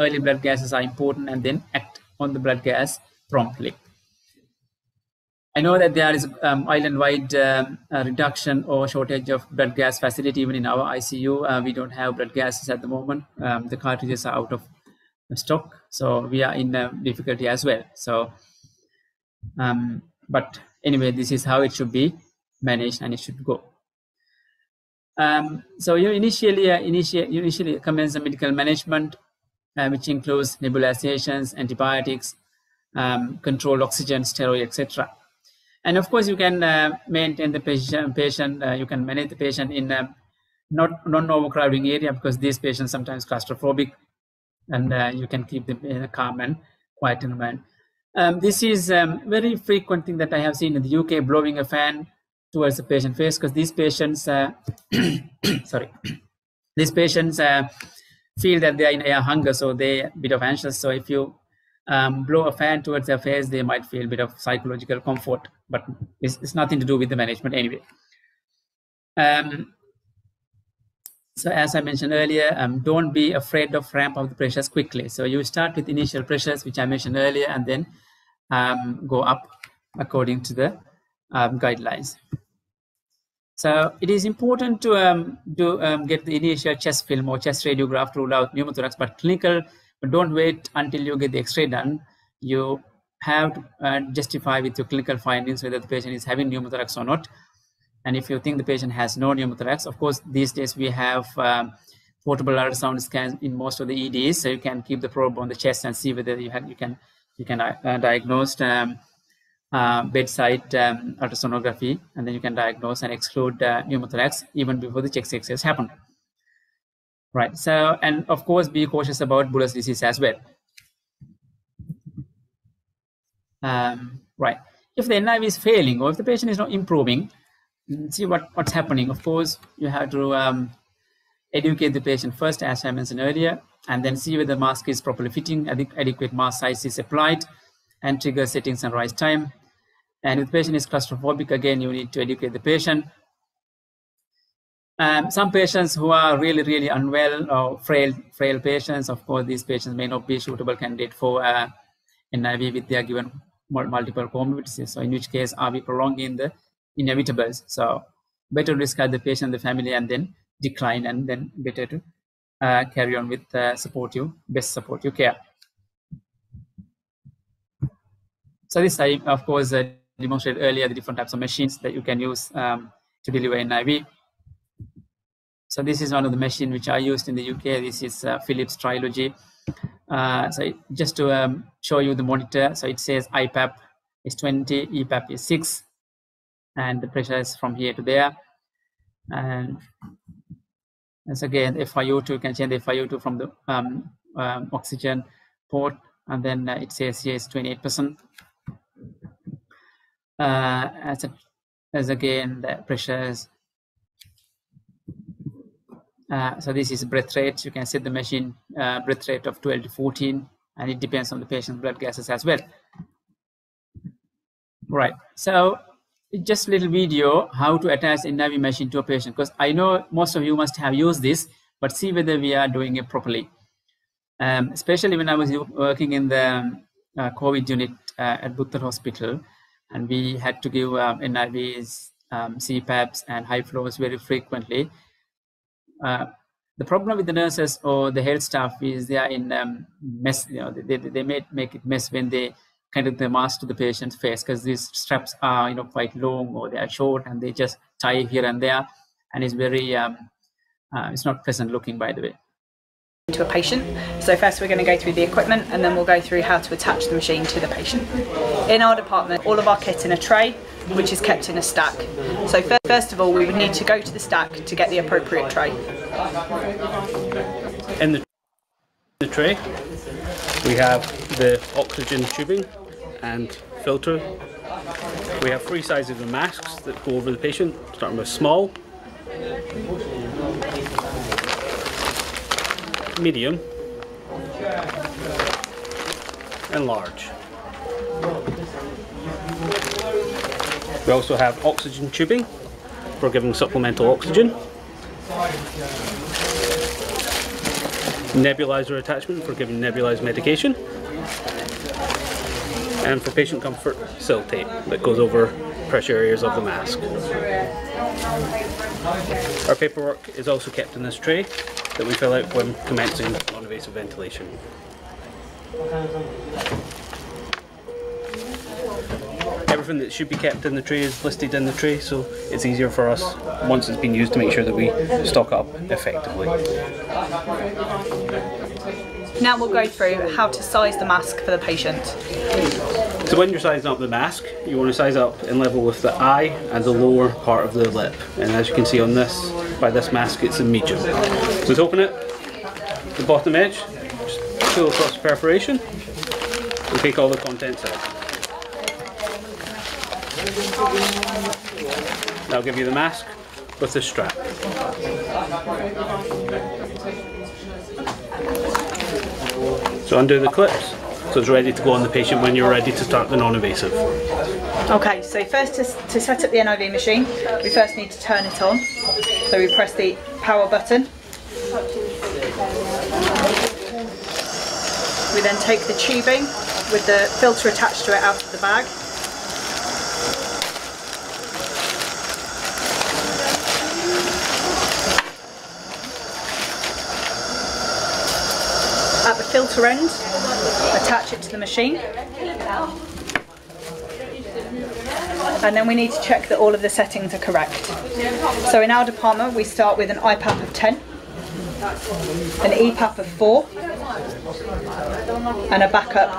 Speaker 3: early blood gases are important and then act on the blood gas promptly. I know that there is um, island-wide um, reduction or shortage of blood gas facility even in our ICU. Uh, we don't have blood gases at the moment. Um, the cartridges are out of stock, so we are in difficulty as well. So, um, but anyway, this is how it should be managed and it should go. Um, so you initially uh, initially you initially commence the medical management, uh, which includes nebulizations, antibiotics, um, controlled oxygen, steroid, etc. And of course, you can uh, maintain the patient. patient uh, you can manage the patient in a not non-overcrowding area because these patients sometimes claustrophobic, and uh, you can keep them in a calm and quiet environment. Um, this is um, very frequent thing that I have seen in the UK, blowing a fan towards the patient face because these patients, uh, sorry, these patients uh, feel that they are in air hunger, so they a bit of anxious. So if you um, blow a fan towards their face, they might feel a bit of psychological comfort, but it's, it's nothing to do with the management anyway. Um, so as I mentioned earlier, um, don't be afraid of ramp up the pressures quickly. So you start with initial pressures, which I mentioned earlier, and then um, go up according to the um, guidelines. So it is important to um, do um, get the initial chest film or chest radiograph to rule out pneumothorax, but clinical, don't wait until you get the X-ray done. You have to uh, justify with your clinical findings whether the patient is having pneumothorax or not. And if you think the patient has no pneumothorax, of course, these days we have um, portable ultrasound scans in most of the EDs, so you can keep the probe on the chest and see whether you have you can you can uh, diagnose um, uh, bedside um, ultrasonography, and then you can diagnose and exclude uh, pneumothorax even before the chest X-rays happen. Right. So, and of course, be cautious about bullous disease as well. Um, right. If the NIV is failing or if the patient is not improving, see what, what's happening. Of course, you have to um, educate the patient first, as I mentioned earlier, and then see whether the mask is properly fitting, adequate mask size is applied, and trigger settings and rise time. And if the patient is claustrophobic, again, you need to educate the patient. Um, some patients who are really, really unwell or frail, frail patients, of course, these patients may not be suitable candidate for uh, NIV with their given multiple comorbidities. So in which case, are we prolonging the inevitables? So better to discuss the patient, the family, and then decline, and then better to uh, carry on with uh, supportive, best supportive care. So this time, of course, uh, demonstrated earlier the different types of machines that you can use um, to deliver NIV. So this is one of the machines which I used in the UK. This is uh, Philips Trilogy. Uh, so just to um, show you the monitor, so it says IPAP is 20, EPAP is 6, and the pressure is from here to there. And as again, FiO2, you can change the FiO2 from the um, um, oxygen port, and then uh, it says here is 28%. Uh, as, as again, the pressures uh, so this is breath rate. You can set the machine uh, breath rate of 12 to 14, and it depends on the patient's blood gases as well. Right. So just little video how to attach a NIV machine to a patient because I know most of you must have used this, but see whether we are doing it properly. Um, especially when I was working in the uh, COVID unit uh, at Buther Hospital, and we had to give um, NIVs, um, CPAPs, and high flows very frequently uh, the problem with the nurses or the health staff is they are in um, mess. You know, they, they may make it mess when they kind of the mask to the patient's face because these straps are you know quite long or they are short and they just tie here and there, and it's very um, uh, it's not pleasant looking by the way.
Speaker 4: to a patient. So first we're going to go through the equipment and then we'll go through how to attach the machine to the patient. In our department, all of our kit in a tray, which is kept in a stack. So first of all, we would need to go to the stack to get the appropriate tray.
Speaker 5: In the, the tray, we have the oxygen tubing and filter. We have three sizes of masks that go over the patient, starting with small, medium, and large. We also have oxygen tubing for giving supplemental oxygen. Nebulizer attachment for giving nebulized medication. And for patient comfort, sill tape that goes over pressure areas of the mask. Our paperwork is also kept in this tray that we fill out when commencing non-invasive ventilation. Everything that should be kept in the tray is listed in the tray so it's easier for us once it's been used to make sure that we stock up effectively.
Speaker 4: Now we'll go through how to size the mask for the patient.
Speaker 5: So when you're sizing up the mask, you want to size up in level with the eye and the lower part of the lip. And as you can see on this, by this mask, it's a medium. So let's open it, the bottom edge, just pull across the perforation, and take all the contents out. That'll give you the mask with the strap. So undo the clips so it's ready to go on the patient when you're ready to start the non-invasive.
Speaker 4: Okay, so first to, to set up the NIV machine, we first need to turn it on. So we press the power button. We then take the tubing with the filter attached to it out of the bag. Filter end, attach it to the machine. And then we need to check that all of the settings are correct. So in our department, we start with an IPAP of 10, an EPAP of 4, and a backup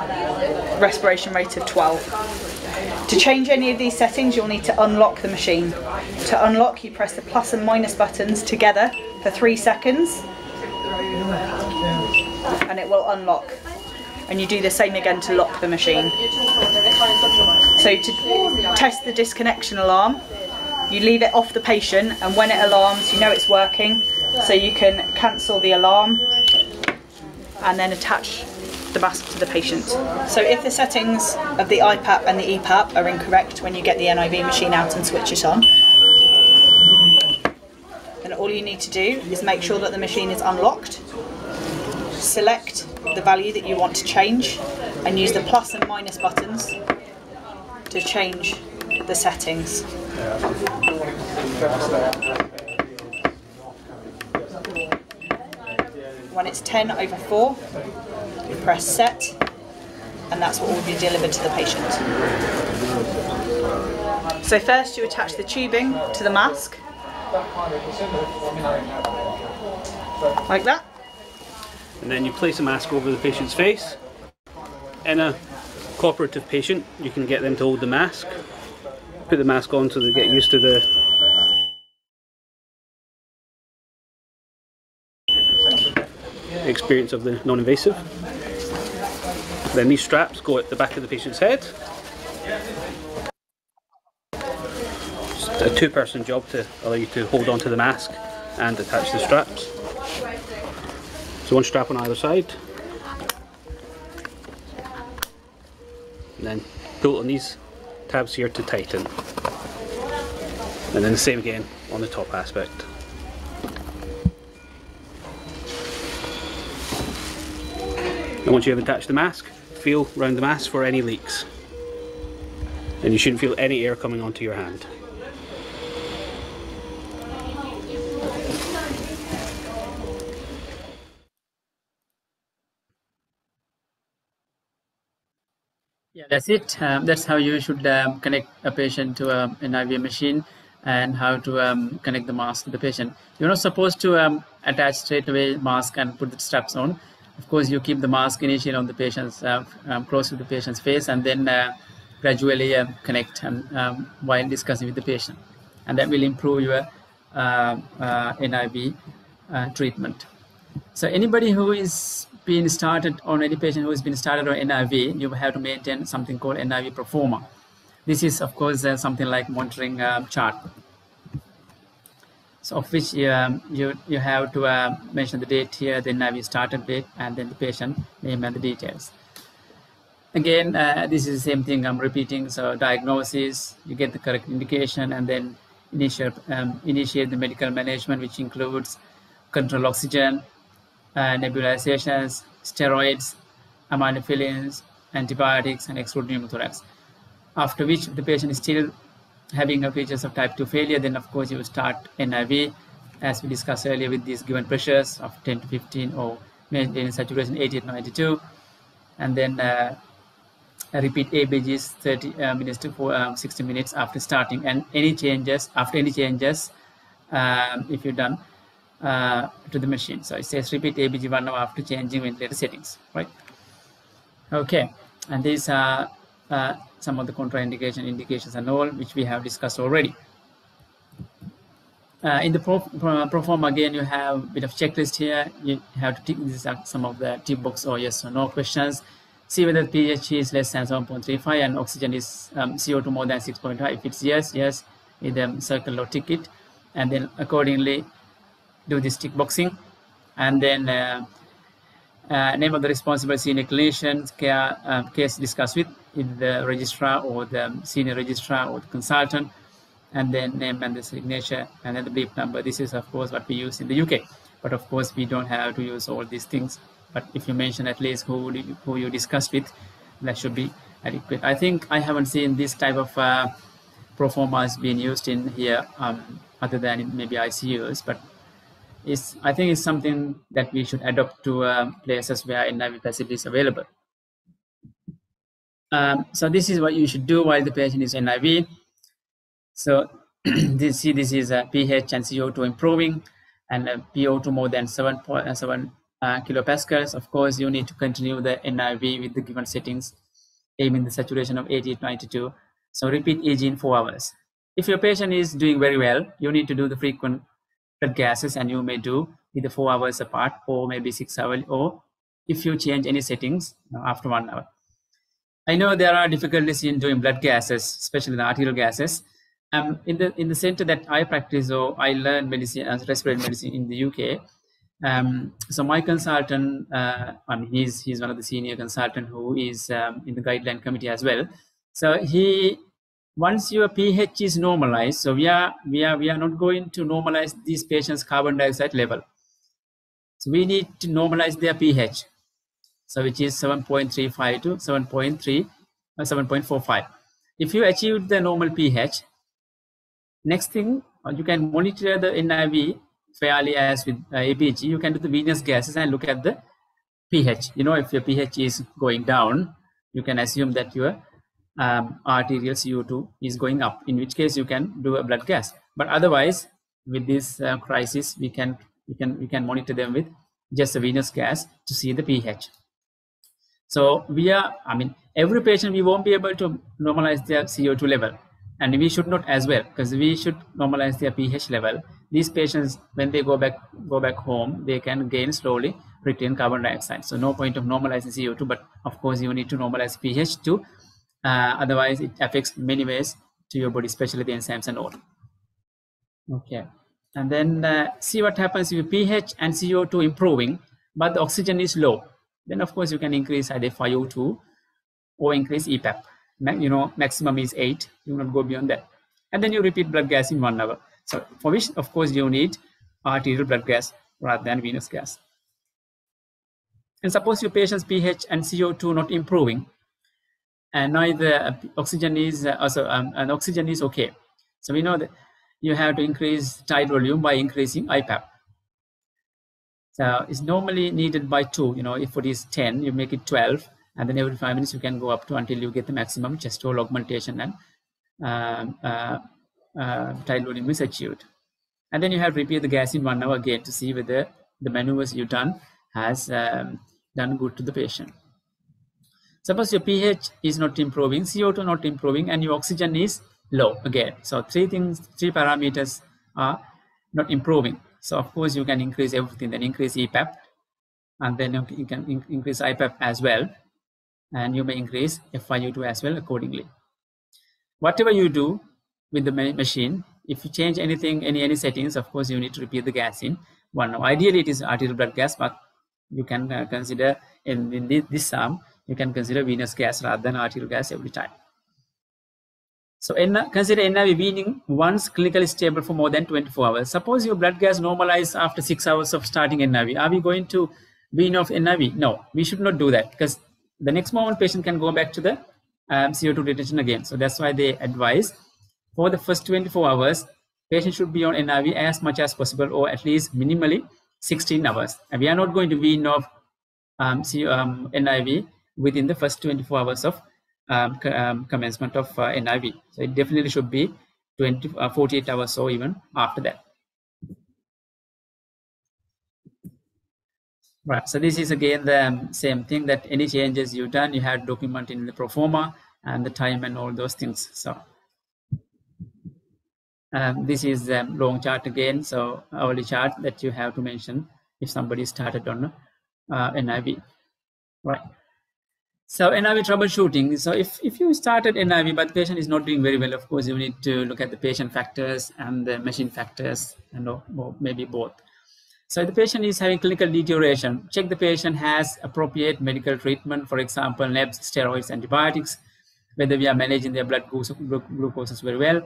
Speaker 4: respiration rate of 12. To change any of these settings, you'll need to unlock the machine. To unlock, you press the plus and minus buttons together for three seconds, and it will unlock and you do the same again to lock the machine. So to test the disconnection alarm, you leave it off the patient and when it alarms you know it's working so you can cancel the alarm and then attach the mask to the patient. So if the settings of the IPAP and the EPAP are incorrect when you get the NIV machine out and switch it on, then all you need to do is make sure that the machine is unlocked, select the value that you want to change and use the plus and minus buttons to change the settings. When it's 10 over 4, you press set and that's what will be delivered to the patient. So first you attach the tubing to the mask, like that.
Speaker 5: And then you place a mask over the patient's face. In a cooperative patient, you can get them to hold the mask, put the mask on so they get used to the experience of the non-invasive. Then these straps go at the back of the patient's head. A two-person job to allow you to hold onto the mask and attach the straps. So one strap on either side. And then pull on these tabs here to tighten. And then the same again on the top aspect. And once you have attached the mask, feel around the mask for any leaks. And you shouldn't feel any air coming onto your hand.
Speaker 3: That's it. Um, that's how you should um, connect a patient to a, an IV machine. and how to um, connect the mask to the patient. You're not supposed to um, attach straight away mask and put the straps on. Of course, you keep the mask initially on the patient's uh, um, close to the patient's face, and then uh, gradually uh, connect um, um, while discussing with the patient, and that will improve your uh, uh, NIV uh, treatment. So anybody who is being started on any patient who has been started on NIV, you have to maintain something called NIV pro forma. This is, of course, uh, something like monitoring um, chart. So of which um, you, you have to uh, mention the date here, the NIV started date, and then the patient name and the details. Again, uh, this is the same thing I'm repeating. So diagnosis, you get the correct indication, and then initiate, um, initiate the medical management, which includes control oxygen, uh, nebulizations, steroids, aminophyllines, antibiotics, and exclude pneumothorax after which the patient is still having a features of type 2 failure, then of course you will start NIV as we discussed earlier with these given pressures of 10 to 15 or maintaining saturation 88 92 and then uh, repeat ABGs 30 uh, minutes to four, um, 60 minutes after starting. And any changes after any changes um, if you're done uh, to the machine. So it says repeat ABG one hour after changing ventilator settings, right? Okay, and these are uh, some of the contraindication indications and all which we have discussed already. Uh, in the pro, pro, pro form again you have a bit of checklist here you have to tick these are some of the tick box or yes or no questions see whether pH is less than 7.35 and oxygen is um, CO2 more than 6.5 if it's yes yes either circle or tick it and then accordingly do this tick boxing. And then uh, uh, name of the responsible senior clinician care uh, case discussed with the registrar or the senior registrar or the consultant. And then name and the signature and then the bleep number. This is of course what we use in the uk but of course we don't have to use all these things. But if you mention at least who you, who you discussed with that should be adequate. I think i haven't seen this type of uh, pro formas being used in here um, other than in maybe icus but is I think it's something that we should adopt to uh, places where NIV facility is available. Um, so this is what you should do while the patient is NIV. So this see this is a pH and CO2 improving and a PO2 more than 7.7 uh, kilopascals. Of course, you need to continue the NIV with the given settings, aiming the saturation of 88 92. So repeat EG in four hours. If your patient is doing very well, you need to do the frequent blood gases and you may do either four hours apart or maybe six hours or if you change any settings after one hour. I know there are difficulties in doing blood gases, especially the arterial gases. Um, in the in the center that I practice or I learn medicine as respiratory medicine in the UK. Um, so my consultant, uh, I mean, he's he's one of the senior consultant who is um, in the guideline committee as well. So he once your pH is normalized, so we are we are we are not going to normalize these patients' carbon dioxide level. So we need to normalize their pH, so which is 7.35 to 7.3 or uh, 7.45. If you achieve the normal pH, next thing uh, you can monitor the NIV fairly as with uh, ABG. You can do the venous gases and look at the pH. You know, if your pH is going down, you can assume that your um, arterial CO2 is going up, in which case you can do a blood gas. But otherwise, with this uh, crisis, we can we can we can monitor them with just a venous gas to see the pH. So we are, I mean, every patient we won't be able to normalize their CO2 level, and we should not as well because we should normalize their pH level. These patients, when they go back go back home, they can gain slowly retain carbon dioxide. So no point of normalizing CO2, but of course you need to normalize pH to uh, otherwise, it affects many ways to your body, especially the enzymes and all. Okay, and then uh, see what happens if pH and CO2 improving, but the oxygen is low. Then of course you can increase either FiO2 or increase EPAP. You know, maximum is eight. You will not go beyond that. And then you repeat blood gas in one hour. So for which, of course, you need arterial blood gas rather than venous gas. And suppose your patient's pH and CO2 not improving, and neither oxygen is uh, also um, and oxygen is okay. So we know that you have to increase tide volume by increasing IPAP. So it's normally needed by two. You know, if it is 10, you make it 12, and then every five minutes you can go up to until you get the maximum chest wall augmentation and um, uh, uh, tidal volume is achieved. And then you have to repeat the gas in one hour again to see whether the maneuvers you've done has um, done good to the patient. Suppose your pH is not improving, CO2 not improving, and your oxygen is low again. So three things, three parameters are not improving. So of course you can increase everything, then increase EPAP, and then you can increase IPAP as well, and you may increase FiO2 as well accordingly. Whatever you do with the machine, if you change anything, any any settings, of course you need to repeat the gas in one. Now, ideally it is arterial blood gas, but you can uh, consider in, in this, this sum, you can consider venous gas rather than arterial gas every time. So consider NIV weaning once clinically stable for more than 24 hours. Suppose your blood gas normalizes after six hours of starting NIV. Are we going to wean off NIV? No, we should not do that because the next moment patient can go back to the um, CO2 retention again. So that's why they advise for the first 24 hours, patient should be on NIV as much as possible or at least minimally 16 hours. And we are not going to wean off um, um, NIV within the first 24 hours of um, um, commencement of uh, NIV. So it definitely should be 20, uh, 48 hours or even after that. Right, so this is again the um, same thing that any changes you've done, you have document in the proforma and the time and all those things. So um, this is a long chart again, so hourly chart that you have to mention if somebody started on uh, NIV. Right. So NIV troubleshooting. So if, if you started NIV but the patient is not doing very well, of course you need to look at the patient factors and the machine factors and or, maybe both. So if the patient is having clinical deterioration. Check the patient has appropriate medical treatment, for example, NEBs, steroids, antibiotics, whether we are managing their blood glucose very well,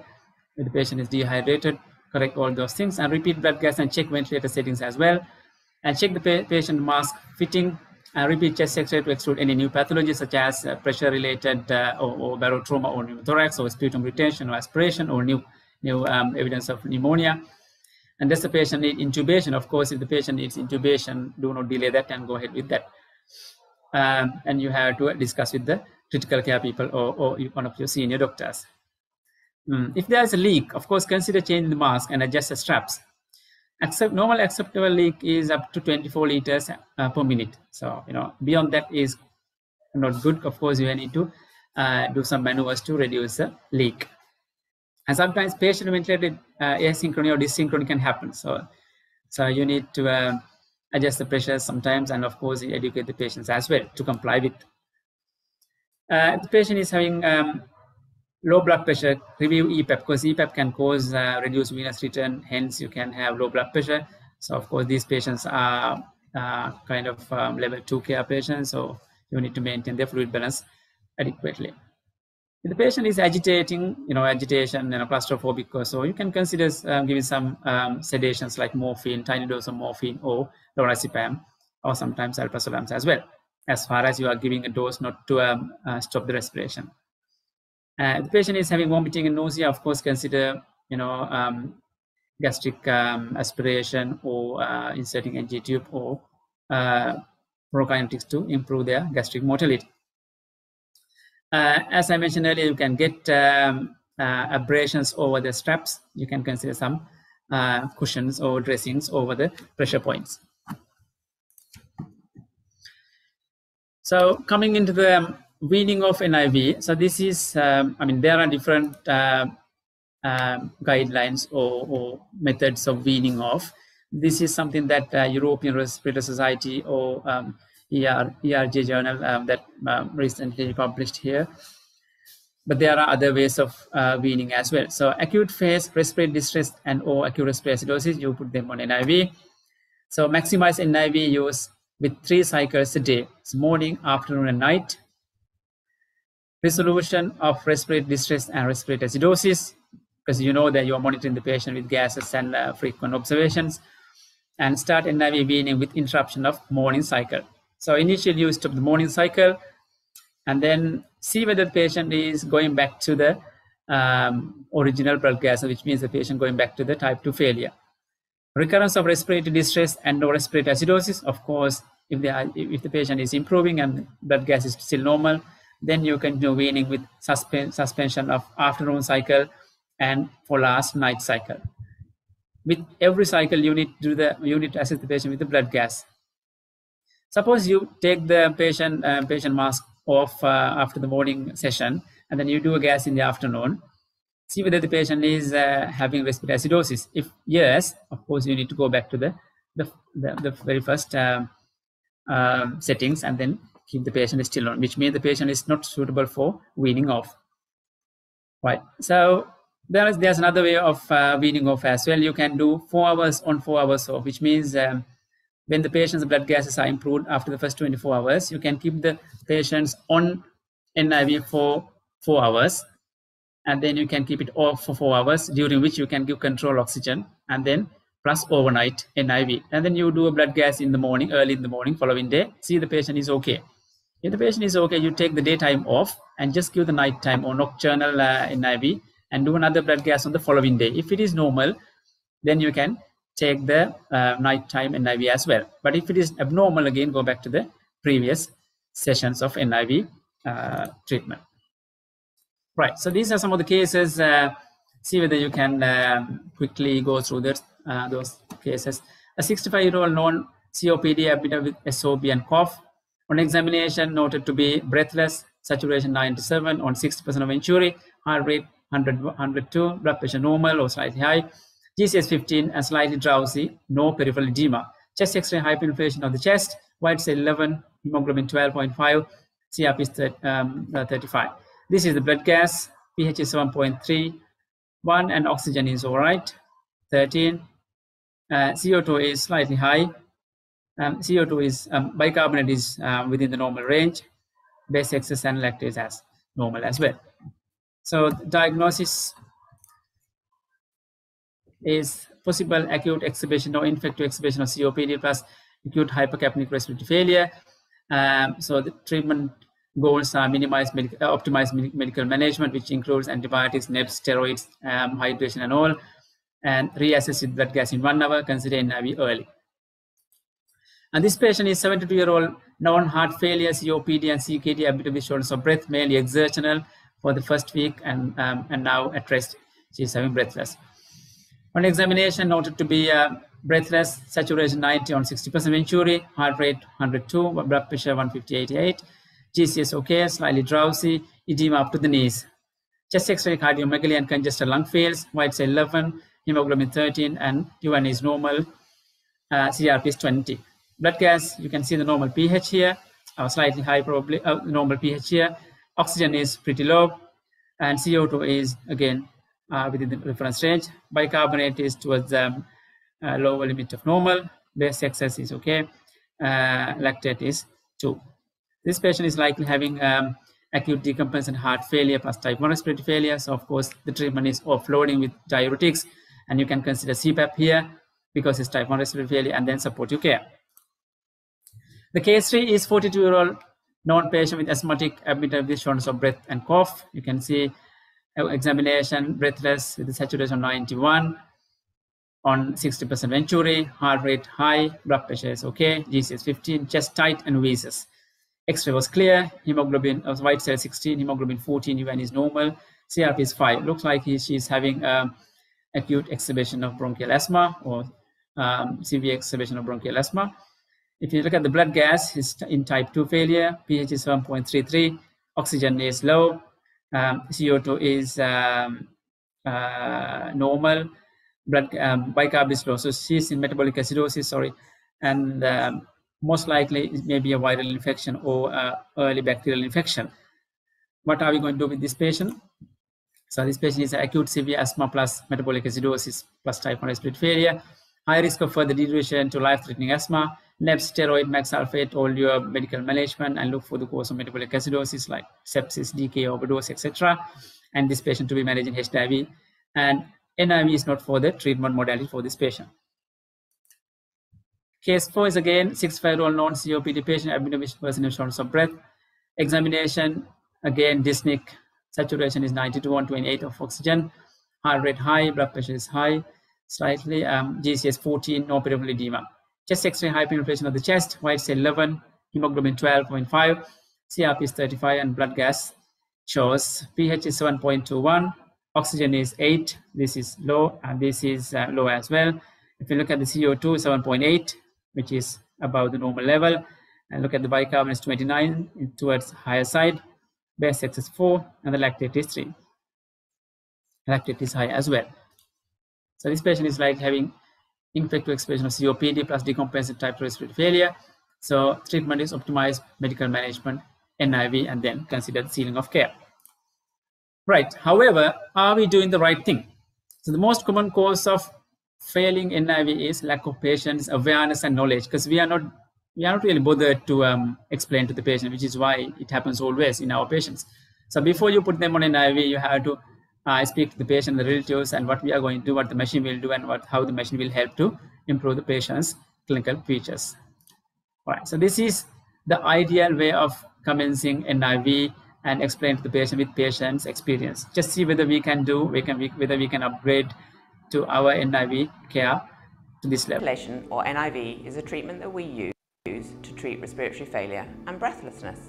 Speaker 3: if the patient is dehydrated, correct all those things, and repeat blood gas and check ventilator settings as well. And check the pa patient mask fitting and repeat chest x-ray to exclude any new pathology such as uh, pressure-related uh, or, or barotrauma or pneumothorax or sputum retention or aspiration or new, new um, evidence of pneumonia. And does the patient need intubation? Of course, if the patient needs intubation, do not delay that and go ahead with that. Um, and you have to discuss with the critical care people or, or one of your senior doctors. Mm. If there is a leak, of course, consider changing the mask and adjust the straps. Accept, normal acceptable leak is up to 24 liters uh, per minute. So, you know, beyond that is not good. Of course, you need to uh, do some maneuvers to reduce the leak. And sometimes patient ventilated uh, asynchrony or dyssynchrony can happen. So, so you need to uh, adjust the pressure sometimes, and of course, educate the patients as well to comply with. Uh, the patient is having um, low blood pressure, review EPAP because EPAP can cause uh, reduced venous return. Hence, you can have low blood pressure. So, of course, these patients are uh, kind of um, level two care patients. So, you need to maintain their fluid balance adequately. If the patient is agitating, you know, agitation, you know, claustrophobic or so, you can consider um, giving some um, sedations like morphine, tiny dose of morphine or lorazepam, or sometimes alprazolam as well, as far as you are giving a dose not to um, uh, stop the respiration. Uh, the patient is having vomiting and nausea, of course, consider you know um, gastric um, aspiration or uh, inserting NG tube or uh, prokinetics to improve their gastric motility. Uh, as I mentioned earlier, you can get um, uh, abrasions over the straps. You can consider some uh, cushions or dressings over the pressure points. So coming into the weaning of NIV. So this is, um, I mean, there are different uh, uh, guidelines or, or, methods of weaning off. This is something that uh, European Respiratory Society or um, ER, ERJ journal um, that um, recently published here. But there are other ways of uh, weaning as well. So acute phase respiratory distress and or acute respiratory acidosis, you put them on NIV. So maximize NIV use with three cycles a day. It's morning, afternoon, and night resolution of respiratory distress and respiratory acidosis, because you know that you are monitoring the patient with gases and uh, frequent observations, and start NIV weaning with interruption of morning cycle. So initially you stop the morning cycle, and then see whether the patient is going back to the um, original blood gas, which means the patient going back to the type 2 failure. Recurrence of respiratory distress and or respiratory acidosis, of course, if, they are, if the patient is improving and blood gas is still normal, then you can do weaning with suspen suspension of afternoon cycle and for last night cycle. With every cycle, you need to do the you need to assess the patient with the blood gas. Suppose you take the patient uh, patient mask off uh, after the morning session, and then you do a gas in the afternoon. See whether the patient is uh, having respiratory acidosis. If yes, of course, you need to go back to the the, the, the very first um, settings and then keep the patient is still on, which means the patient is not suitable for weaning off. Right. So there is there's another way of uh, weaning off as well. You can do four hours on, four hours off, which means um, when the patient's blood gases are improved after the first 24 hours, you can keep the patients on NIV for four hours, and then you can keep it off for four hours, during which you can give control oxygen, and then plus overnight NIV. And then you do a blood gas in the morning, early in the morning, following day, see the patient is okay. If the patient is okay, you take the daytime off and just give the nighttime or nocturnal uh, NIV and do another blood gas on the following day. If it is normal, then you can take the uh, nighttime NIV as well. But if it is abnormal, again, go back to the previous sessions of NIV uh, treatment. Right, so these are some of the cases. Uh, see whether you can um, quickly go through this, uh, those cases. A 65-year-old non-COPD admitted with SOB and cough. On examination, noted to be breathless, saturation 97 on 60% of venturi, heart rate 100, 102, blood pressure normal or slightly high, GCS 15 and slightly drowsy, no peripheral edema. Chest X-ray hyperinflation of the chest, white cell 11, hemoglobin 12.5, CRP is 30, um, uh, 35. This is the blood gas, pH is 7.3, 1 and oxygen is all right, 13. Uh, CO2 is slightly high. Um, CO2 is, um, bicarbonate is uh, within the normal range. Base excess and lactate as normal as well. So diagnosis is possible acute exacerbation or infective exacerbation of COPD plus acute hypercapnic respiratory failure. Um, so the treatment goals are minimize uh, optimize medical management, which includes antibiotics, NEBs, steroids, um, hydration, and all, and reassess with blood gas in one hour. Consider NIV early. And this patient is 72-year-old non-heart failure, COPD, and CKD, a bit of shortness of breath, mainly exertional for the first week, and um, and now at rest, she is having breathless. On examination, noted to be uh, breathless, saturation 90 on 60% venturi, heart rate 102, blood pressure 150-88, GCS okay, slightly drowsy, edema up to the knees. Chest X-ray cardiomegaly and congested lung fields, white cell 11, hemoglobin 13, and UN is normal, uh, CRP is 20. Blood gas, you can see the normal pH here, or slightly high probably, uh, normal pH here. Oxygen is pretty low, and CO2 is again uh, within the reference range. Bicarbonate is towards the um, uh, lower limit of normal. Base excess is okay. Uh, lactate is 2. This patient is likely having um, acute decompensation heart failure plus type 1 respiratory failure. So, of course, the treatment is offloading with diuretics, and you can consider CPAP here because it's type 1 respiratory failure and then supportive care. The case 3 is 42 year old non patient with asthmatic admitted with shortness of breath and cough. You can see examination, breathless with a saturation 91 on 60% venturi, heart rate high, blood pressure is okay, GCS 15, chest tight and wheezes. X-ray was clear, hemoglobin of white cell 16, hemoglobin 14, UN is normal, CRP is 5. Looks like he, she's having um, acute exacerbation of bronchial asthma or um, severe exacerbation of bronchial asthma. If you look at the blood gas, it's in type 2 failure, pH is 1.33, oxygen is low, um, CO2 is um, uh, normal, blood um, bicarb is low. So she's in metabolic acidosis, sorry, and um, most likely it may be a viral infection or uh, early bacterial infection. What are we going to do with this patient? So this patient is acute severe asthma plus metabolic acidosis plus type 1 respiratory failure, high risk of further deterioration to life-threatening asthma, NEB steroid, mag sulfate, all your medical management and look for the cause of metabolic acidosis like sepsis, DKA, overdose, etc. And this patient to be managing HIV. And NIV is not for the treatment modality for this patient. Case 4 is again 65-year-old non-COPD patient with person in shortness of breath. Examination, again dyspneic, saturation is 92 on 28 of oxygen, heart rate high, blood pressure is high, slightly, um, GCS 14, no peripheral edema chest X-ray hyperinflation of the chest, white cell 11, hemoglobin 12.5, CRP is 35, and blood gas shows pH is 7.21, oxygen is 8, this is low, and this is uh, low as well. If you look at the CO2, 7.8, which is above the normal level, and look at the bicarbonate is 29 towards higher side, base excess is 4, and the lactate is 3. Lactate is high as well. So this patient is like having infective exacerbation of COPD plus decompensated type 2 respiratory failure. So treatment is optimized medical management, NIV, and then consider the ceiling of care. Right. However, are we doing the right thing? So the most common cause of failing NIV is lack of patient's awareness and knowledge because we are not we are not really bothered to um, explain to the patient, which is why it happens always in our patients. So before you put them on NIV, you have to uh, speak to the patient, the relatives, and what we are going to do, what the machine will do, and what how the machine will help to improve the patient's clinical features. All right. So this is the ideal way of commencing NIV and explain to the patient with patient's experience. Just see whether we can do, we can whether we can upgrade to our NIV care to this level.
Speaker 6: Or NIV is a treatment that we use to treat respiratory failure and breathlessness.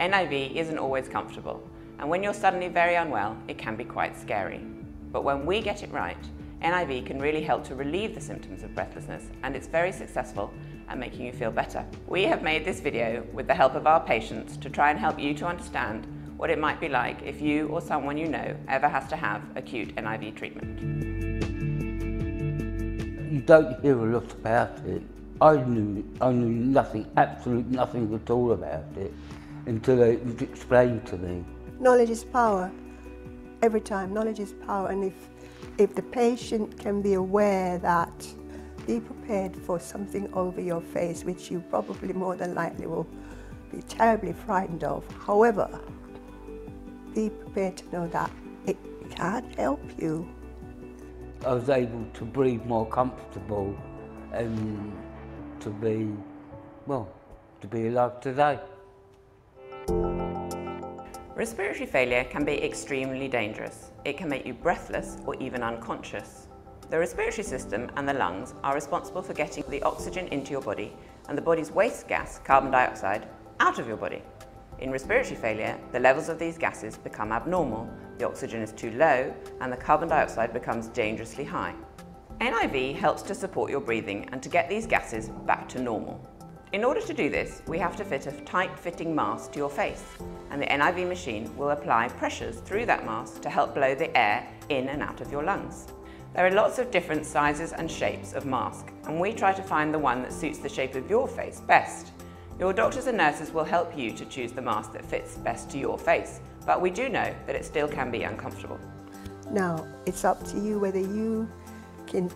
Speaker 6: NIV isn't always comfortable, and when you're suddenly very unwell, it can be quite scary. But when we get it right, NIV can really help to relieve the symptoms of breathlessness, and it's very successful at making you feel better. We have made this video with the help of our patients to try and help you to understand what it might be like if you or someone you know ever has to have acute NIV treatment.
Speaker 7: You don't hear a lot about it. I knew, I knew nothing, absolutely nothing at all about it until it was explained to me.
Speaker 8: Knowledge is power. Every time, knowledge is power. And if, if the patient can be aware that, be prepared for something over your face, which you probably more than likely will be terribly frightened of. However, be prepared to know that it can help you.
Speaker 7: I was able to breathe more comfortable and to be, well, to be alive today.
Speaker 6: Respiratory failure can be extremely dangerous. It can make you breathless or even unconscious. The respiratory system and the lungs are responsible for getting the oxygen into your body and the body's waste gas, carbon dioxide, out of your body. In respiratory failure, the levels of these gases become abnormal, the oxygen is too low, and the carbon dioxide becomes dangerously high. NIV helps to support your breathing and to get these gases back to normal. In order to do this, we have to fit a tight-fitting mask to your face, and the NIV machine will apply pressures through that mask to help blow the air in and out of your lungs. There are lots of different sizes and shapes of mask, and we try to find the one that suits the shape of your face best. Your doctors and nurses will help you to choose the mask that fits best to your face, but we do know that it still can be uncomfortable.
Speaker 8: Now, it's up to you whether you can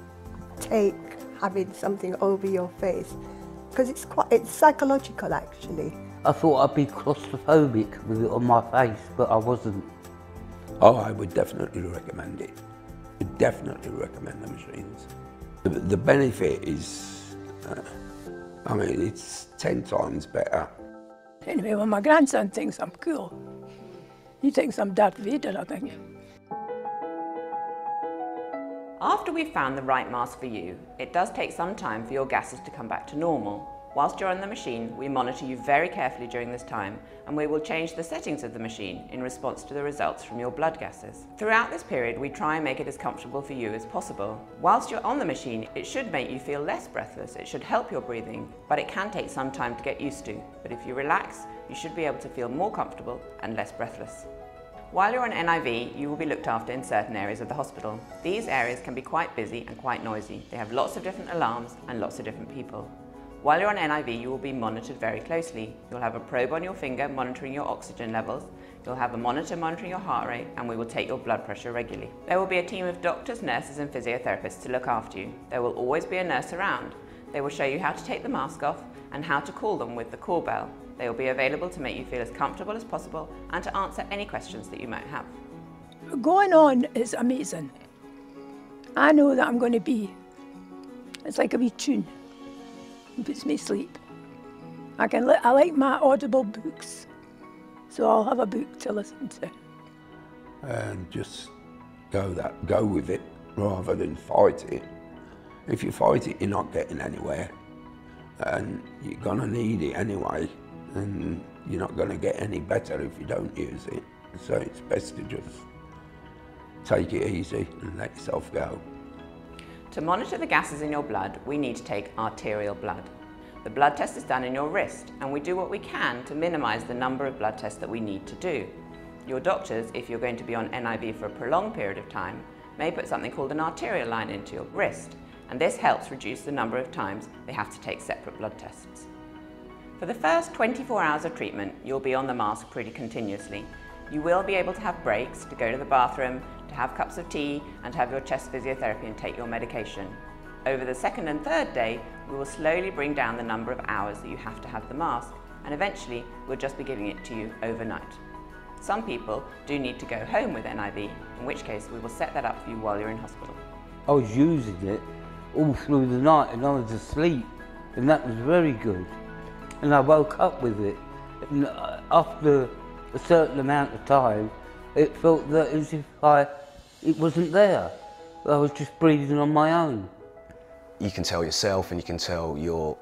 Speaker 8: take having something over your face because it's quite it's psychological actually.
Speaker 7: I thought I'd be claustrophobic with it on my face, but I wasn't.
Speaker 9: Oh, I would definitely recommend it. Would definitely recommend the machines. The, the benefit is, uh, I mean, it's 10 times better.
Speaker 10: Anyway, when my grandson thinks I'm cool. He thinks I'm Darth Vader, I think.
Speaker 6: After we've found the right mask for you, it does take some time for your gases to come back to normal. Whilst you're on the machine, we monitor you very carefully during this time and we will change the settings of the machine in response to the results from your blood gases. Throughout this period, we try and make it as comfortable for you as possible. Whilst you're on the machine, it should make you feel less breathless, it should help your breathing, but it can take some time to get used to. But if you relax, you should be able to feel more comfortable and less breathless. While you're on NIV, you will be looked after in certain areas of the hospital. These areas can be quite busy and quite noisy. They have lots of different alarms and lots of different people. While you're on NIV, you will be monitored very closely. You'll have a probe on your finger monitoring your oxygen levels. You'll have a monitor monitoring your heart rate and we will take your blood pressure regularly. There will be a team of doctors, nurses and physiotherapists to look after you. There will always be a nurse around. They will show you how to take the mask off and how to call them with the call bell. They will be available to make you feel as comfortable as possible and to answer any questions that you might have.
Speaker 10: Going on is amazing. I know that I'm going to be, it's like a wee tune. It puts me asleep. I can. Li- I like my audible books, so I'll have a book to listen to.
Speaker 9: And just go that, go with it rather than fight it. If you fight it, you're not getting anywhere. And you're gonna need it anyway. And you're not gonna get any better if you don't use it. So it's best to just take it easy and let yourself go.
Speaker 6: To monitor the gases in your blood, we need to take arterial blood. The blood test is done in your wrist, and we do what we can to minimise the number of blood tests that we need to do. Your doctors, if you're going to be on NIV for a prolonged period of time, may put something called an arterial line into your wrist, and this helps reduce the number of times they have to take separate blood tests. For the first 24 hours of treatment, you'll be on the mask pretty continuously. You will be able to have breaks to go to the bathroom, to have cups of tea, and to have your chest physiotherapy and take your medication. Over the second and third day, we will slowly bring down the number of hours that you have to have the mask, and eventually we'll just be giving it to you overnight. Some people do need to go home with NIV, in which case we will set that up for you while you're in hospital.
Speaker 7: I was using it all through the night and I was asleep and that was very good. And I woke up with it and uh, after a certain amount of time it felt that as if I, it wasn't there. I was just breathing on my own.
Speaker 11: You can tell yourself and you can tell your,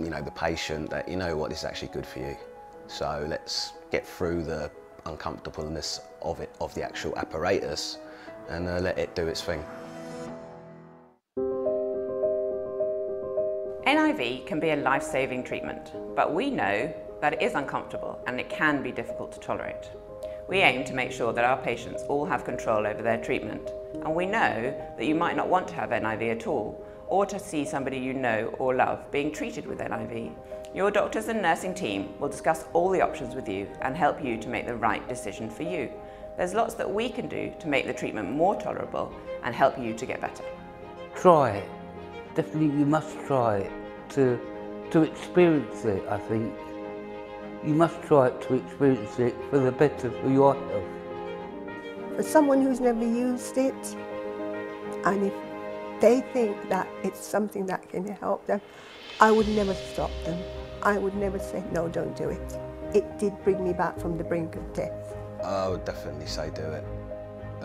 Speaker 11: you know, the patient that you know what, this is actually good for you. So let's get through the uncomfortableness of it, of the actual apparatus, and uh, let it do its thing.
Speaker 6: NIV can be a life-saving treatment, but we know that it is uncomfortable and it can be difficult to tolerate. We aim to make sure that our patients all have control over their treatment, and we know that you might not want to have NIV at all, or to see somebody you know or love being treated with NIV. Your doctors and nursing team will discuss all the options with you and help you to make the right decision for you. There's lots that we can do to make the treatment more tolerable and help you to get better.
Speaker 7: Try. Definitely you must try it to, to experience it, I think. You must try it to experience it for the better for your health.
Speaker 8: For someone who's never used it, and if they think that it's something that can help them, I would never stop them. I would never say, no, don't do it. It did bring me back from the brink of death.
Speaker 11: I would definitely say do it.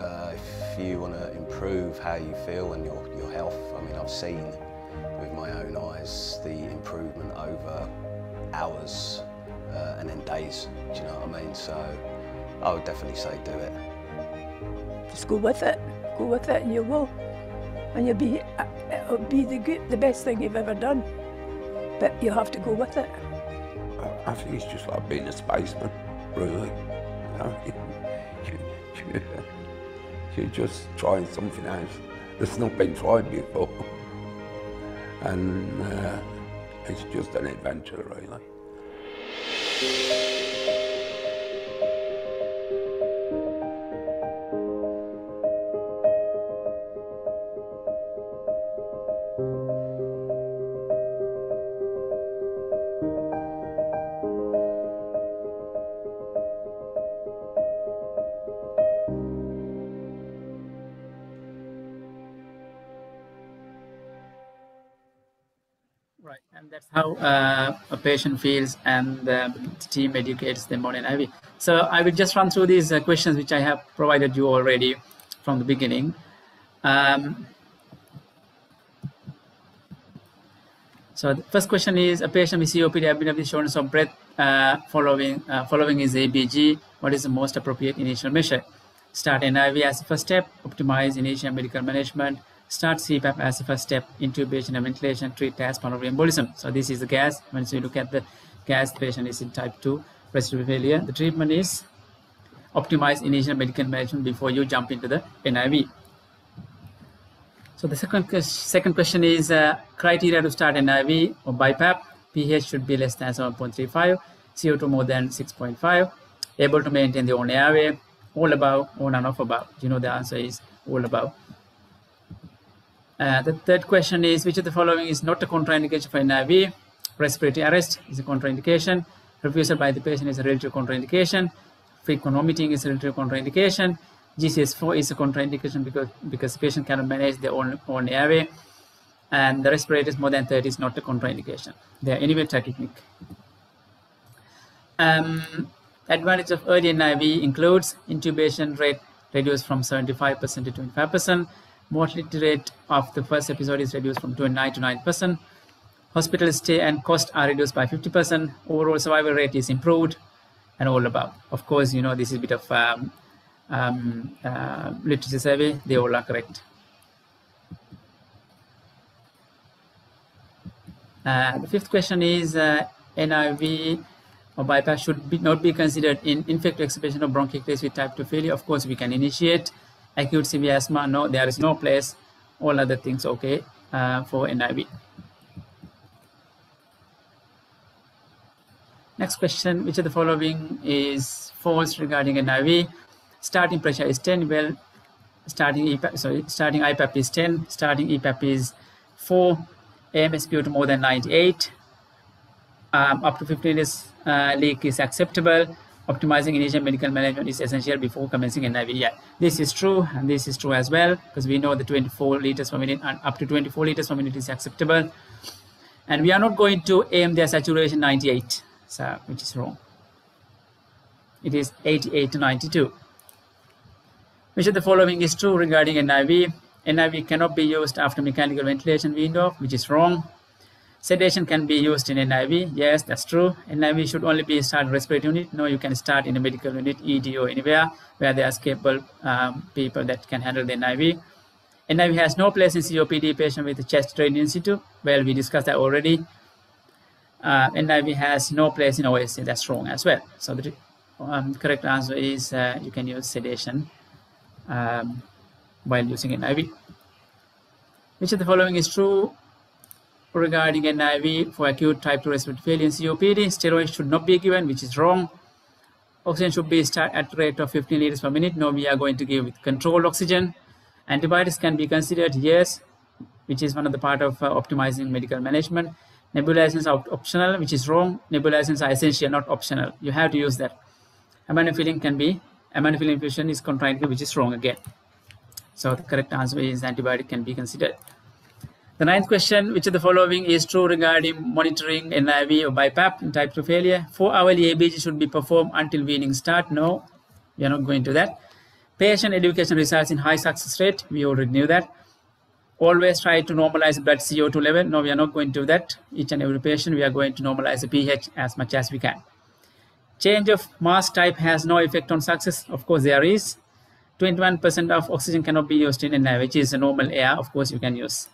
Speaker 11: Uh, if you want to improve how you feel and your, your health, I mean, I've seen with my own eyes the improvement over hours uh, and then days, do you know what I mean? So I would definitely say do it.
Speaker 10: Just go with it. Go with it and you will. And you'll be, uh, it'll be the, good, the best thing you've ever done. But you have to go with it.
Speaker 9: I think it's just like being a spaceman, really. You know, you, you, you're just trying something else that's not been tried before. And uh, it's just an adventure, really.
Speaker 3: How uh, a patient feels and the team educates them on NIV. So I will just run through these uh, questions which I have provided you already from the beginning. Um, so the first question is, a patient with COPD abdominal with shortness of breath uh, following, uh, following his ABG, what is the most appropriate initial measure? Start NIV as a first step, optimize initial medical management, start CPAP as a first step, intubation and ventilation, treat as pulmonary embolism. So this is the gas. Once you look at the gas, the patient is in type 2 respiratory failure. The treatment is optimize initial medical management before you jump into the NIV. So the second, second question is uh, criteria to start NIV or BiPAP. pH should be less than 7.35, CO2 more than 6.5, able to maintain the own airway, all above or none of above. You know the answer is all above. Uh, the third question is, which of the following is not a contraindication for NIV? Respiratory arrest is a contraindication. Refusal by the patient is a relative contraindication. Frequent vomiting is a relative contraindication. GCS4 is a contraindication because, because the patient cannot manage their own, own airway. And the respirators more than 30 is not a contraindication. They are anyway tachypneic. Um, advantage of early NIV includes intubation rate reduced from 75% to 25%. Mortality rate of the first episode is reduced from 29 to 9%. Hospital stay and cost are reduced by 50%. Overall survival rate is improved and all above. Of course, you know, this is a bit of um, um, uh, literature survey, they all are correct. Uh, the fifth question is uh, NIV or BiPAP should be, not be considered in infective exacerbation of bronchiectasis with type 2 failure. Of course, we can initiate acute severe asthma. No, there is no place. All other things okay uh, for NIV. Next question, which of the following is false regarding NIV? Starting pressure is 10, well, starting EPAP, sorry, starting IPAP is 10, starting EPAP is 4, AMSPO to more than 98, um, up to 15 liters uh, leak is acceptable. Optimizing initial medical management is essential before commencing NIV. Yeah, this is true, and this is true as well, because we know the 24 liters per minute and up to 24 liters per minute is acceptable. And we are not going to aim their saturation 98, so which is wrong. It is 88 to 92. Which of the following is true regarding NIV? NIV cannot be used after mechanical ventilation window, which is wrong. Sedation can be used in NIV. Yes, that's true. NIV should only be started in respiratory unit. No, you can start in a medical unit, ED or anywhere where there are capable um, people that can handle the NIV. NIV has no place in COPD patient with chest drain in situ. Well, we discussed that already. Uh, NIV has no place in OSA. That's wrong as well. So the um, correct answer is uh, you can use sedation um, while using NIV. Which of the following is true regarding NIV for acute type 2 respiratory failure in COPD? Steroids should not be given, which is wrong. Oxygen should be started at rate of 15 liters per minute. No, we are going to give with controlled oxygen. Antibiotics can be considered, yes, which is one of the part of uh, optimizing medical management. Nebulizations are optional, which is wrong. Nebulizations are essential, not optional. You have to use that. Aminophylline can be, aminophylline infusion is contraindicated, which is wrong again. So the correct answer is antibiotic can be considered. The ninth question, which of the following is true regarding monitoring NIV or BiPAP in type 2 failure? Four hourly ABG should be performed until weaning start. No, we are not going to that. Patient education results in high success rate. We already knew that. Always try to normalize blood CO2 level. No, we are not going to do that. Each and every patient, we are going to normalize the pH as much as we can. Change of mask type has no effect on success. Of course, there is. 21% of oxygen cannot be used in NIV, which is a normal air. Of course, you can use.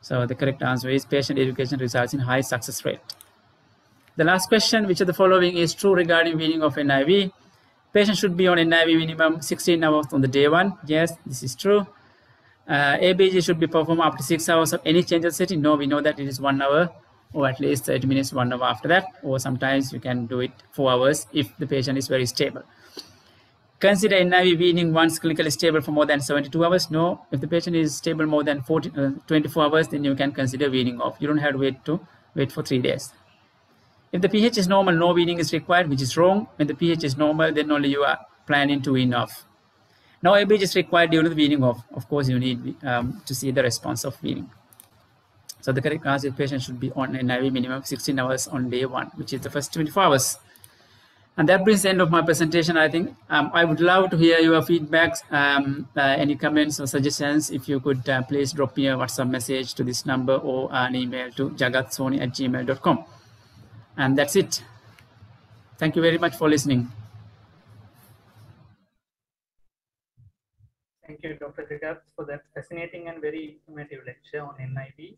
Speaker 3: So the correct answer is patient education results in high success rate. The last question, which of the following is true regarding weaning of NIV? Patient should be on NIV minimum 16 hours on the day one. Yes, this is true. Uh, ABG should be performed after six hours of any change of setting. No, we know that it is one hour or at least 30 minutes, one hour after that. Or sometimes you can do it four hours if the patient is very stable. Consider NIV weaning once clinically stable for more than 72 hours. No, if the patient is stable more than 40, uh, 24 hours, then you can consider weaning off. You don't have to wait to wait for three days. If the pH is normal, no weaning is required, which is wrong. When the pH is normal, then only you are planning to wean off. No ABG is required during the weaning off. Of course, you need um, to see the response of weaning. So the correct patient should be on NIV minimum 16 hours on day one, which is the first 24 hours. And that brings the end of my presentation. I think um, I would love to hear your feedbacks, um, uh, any comments or suggestions. If you could uh, please drop me a WhatsApp message to this number or an email to jagatsoni at gmail.com. And that's it. Thank you very much for listening.
Speaker 2: Thank you, Dr. Jagat, for that fascinating and very informative lecture on NIV.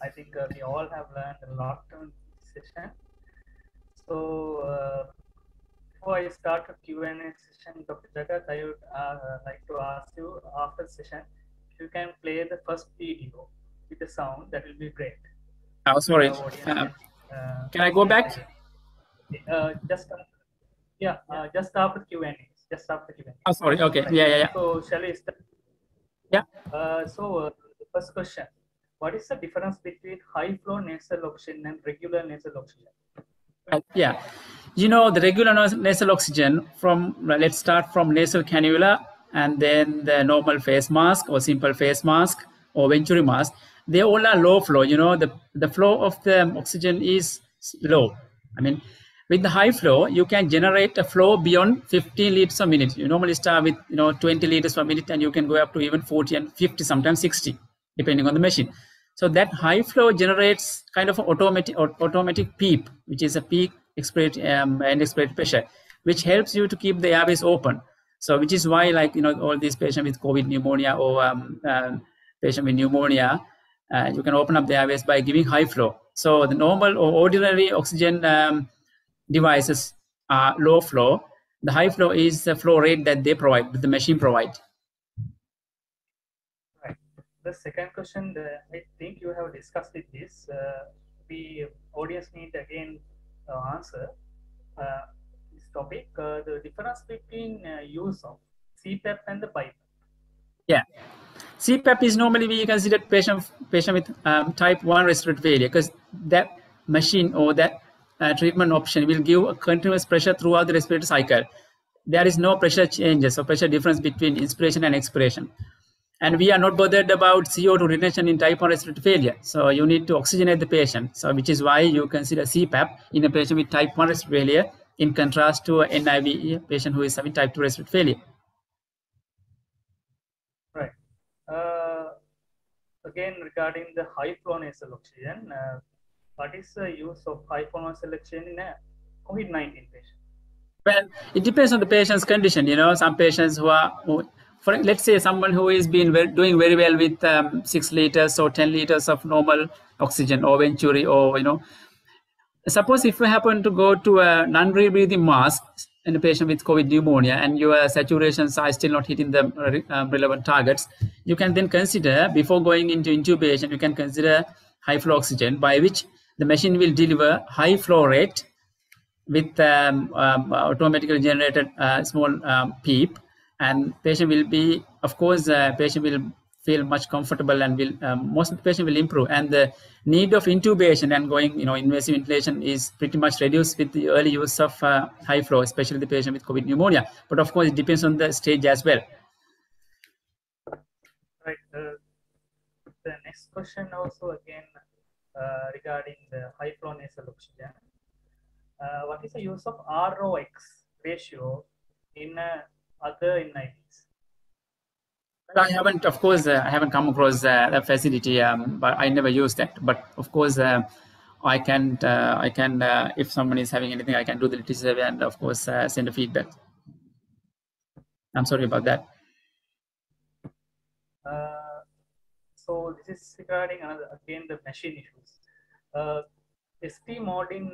Speaker 2: I think uh, we all have learned a lot in this session. So, uh, before I start a Q&A session, Dr. Jagat, I would uh, like to ask you after the session, if you can play the first video with the sound, that will be great.
Speaker 3: Oh, sorry.
Speaker 2: Uh,
Speaker 3: can I go back?
Speaker 2: Uh, just, yeah, uh, just after Q&A. Just after Q&A.
Speaker 3: Oh, sorry. Okay. Yeah, yeah, yeah.
Speaker 2: So, shall we start?
Speaker 3: Yeah.
Speaker 2: Uh, so, uh, the first question. What is the difference between high flow nasal oxygen and regular nasal oxygen?
Speaker 3: Uh, yeah, you know the regular nasal oxygen from let's start from nasal cannula and then the normal face mask or simple face mask or venturi mask. They all are low flow. You know the the flow of the oxygen is low. I mean, with the high flow, you can generate a flow beyond 15 liters a minute. You normally start with you know 20 liters per minute, and you can go up to even 40 and 50, sometimes 60, depending on the machine. So that high flow generates kind of automatic automatic PEEP, which is a peak um, and expiratory pressure, which helps you to keep the airways open. So which is why like, you know, all these patients with COVID pneumonia or um, uh, patient with pneumonia, uh, you can open up the airways by giving high flow. So the normal or ordinary oxygen um, devices are low flow. The high flow is the flow rate that they provide, that the machine provide.
Speaker 2: Right. The second question, I think you have discussed it this. Uh, the audience need again answer uh, this topic. Uh, the difference between uh, use of CPAP and the BiPAP.
Speaker 3: Yeah. CPAP is normally we consider patient patient with um, type 1 respiratory failure because that machine or that uh, treatment option will give a continuous pressure throughout the respiratory cycle. There is no pressure changes or pressure difference between inspiration and expiration. And we are not bothered about CO2 retention in type 1 respiratory failure. So you need to oxygenate the patient. So which is why you consider CPAP in a patient with type 1 respiratory failure in contrast to an NIV patient who is having type 2 respiratory failure.
Speaker 2: Right. Uh, again, regarding the high flow nasal oxygen, uh, what is the use of high flow nasal oxygen in a COVID-19 patient?
Speaker 3: Well, it depends on the patient's condition. You know, some patients who are, who, for let's say, someone who is been doing very well with um, six liters or ten liters of normal oxygen or venturi, or you know, suppose if you happen to go to a non-rebreathing mask in a patient with COVID pneumonia and your saturations are still not hitting the uh, relevant targets, you can then consider before going into intubation, you can consider high flow oxygen by which the machine will deliver high flow rate with um, um, automatically generated uh, small um, PEEP and patient will be of course uh, patient will feel much comfortable and will um, most of the patient will improve. And the need of intubation and going you know invasive ventilation is pretty much reduced with the early use of uh, high flow especially the patient with covid pneumonia. But of course it depends on the stage as well.
Speaker 2: Right uh, the next question also again uh, regarding the high flow nasal oxygen. Uh, what is the use of ROX ratio in uh, other in NIVs?
Speaker 3: I haven't, of course, uh, I haven't come across uh, that facility, um, but I never used that. But of course, uh, I can, uh, I can, if someone is having anything, I can do the literature survey and, of course, send a feedback. I'm sorry about that.
Speaker 2: so this is regarding another again the machine issues. ST mode in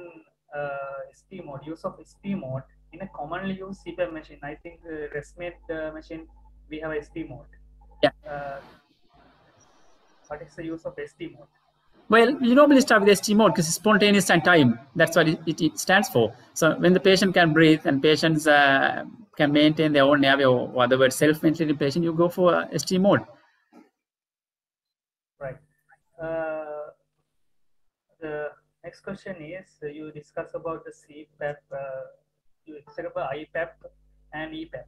Speaker 2: uh, ST mode, use of ST mode in a commonly used CPAP machine. I think uh, ResMed uh, machine, we have ST mode.
Speaker 3: Yeah.
Speaker 2: Uh, what is the use of ST mode?
Speaker 3: Well, you normally start with ST mode because it's spontaneous and time. That's what it, it, it, stands for. So when the patient can breathe and patients uh, can maintain their own airway or other words, self-ventilating patient, you go for ST mode.
Speaker 2: Right. Uh, the next question is uh, you discuss about the CPAP, uh, you about IPAP and EPAP.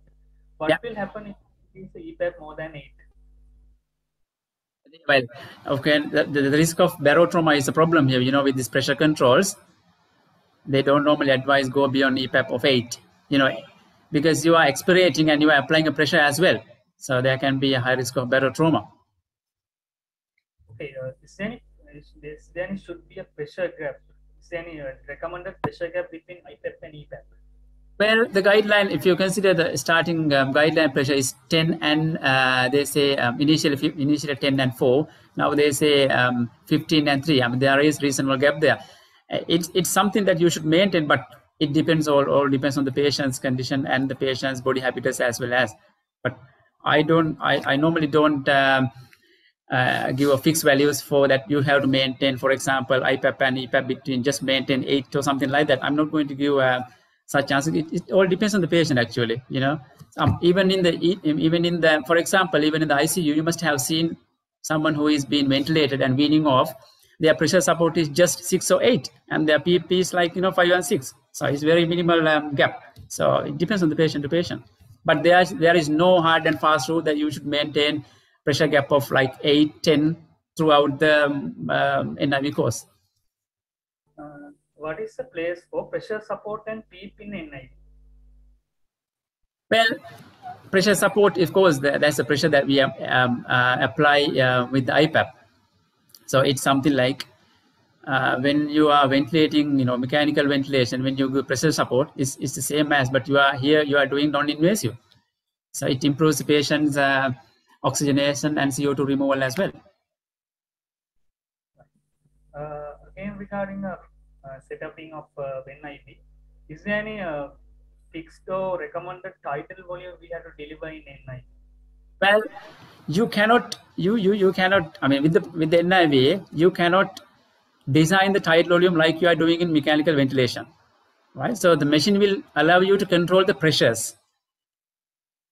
Speaker 2: What
Speaker 3: yeah.
Speaker 2: will happen if it's EPAP more than 8?
Speaker 3: Well, okay, the, the, the risk of barotrauma is a problem here, you know, with these pressure controls. They don't normally advise go beyond EPAP of 8, you know, because you are expirating and you are applying a pressure as well. So there can be a high risk of barotrauma.
Speaker 2: Okay, uh, is there any is there any should be a pressure gap? Is there any uh, recommended pressure gap between IPAP and EPAP?
Speaker 3: Well, the guideline, if you consider the starting um, guideline pressure is 10 and uh, they say um, initially initially 10 and 4. Now they say um, 15 and 3. I mean, there is reasonable gap there. It's, it's something that you should maintain, but it depends all, all depends on the patient's condition and the patient's body habitus as well as. But I don't, I, I normally don't um, uh, give a fixed values for that you have to maintain, for example, IPAP and EPAP between just maintain 8 or something like that. I'm not going to give uh, such answer. It, it, all depends on the patient actually, you know. Um, even in the even in the for example, even in the ICU, you must have seen someone who is being ventilated and weaning off. Their pressure support is just six or eight, and their PEEP is like you know five and six. So it's very minimal um, gap. So it depends on the patient to patient. But there is, there is no hard and fast rule that you should maintain pressure gap of like eight, ten throughout the um, NIV course.
Speaker 2: Uh, what is the place for pressure support and PEEP in NIV?
Speaker 3: Well, pressure support, of course, that's the pressure that we um, uh, apply uh, with the IPAP. So it's something like uh, when you are ventilating, you know, mechanical ventilation, when you do pressure support, it's, it's the same as, but you are here, you are doing non-invasive. So it improves the patient's uh, oxygenation and CO2 removal as well.
Speaker 2: Uh, again, regarding uh, uh, setuping of uh, NIV, is there any uh, fixed or recommended tidal volume we have to deliver in NIV?
Speaker 3: Well, you cannot, you you you cannot. I mean, with the with the NIV, you cannot design the tidal volume like you are doing in mechanical ventilation, right? So the machine will allow you to control the pressures.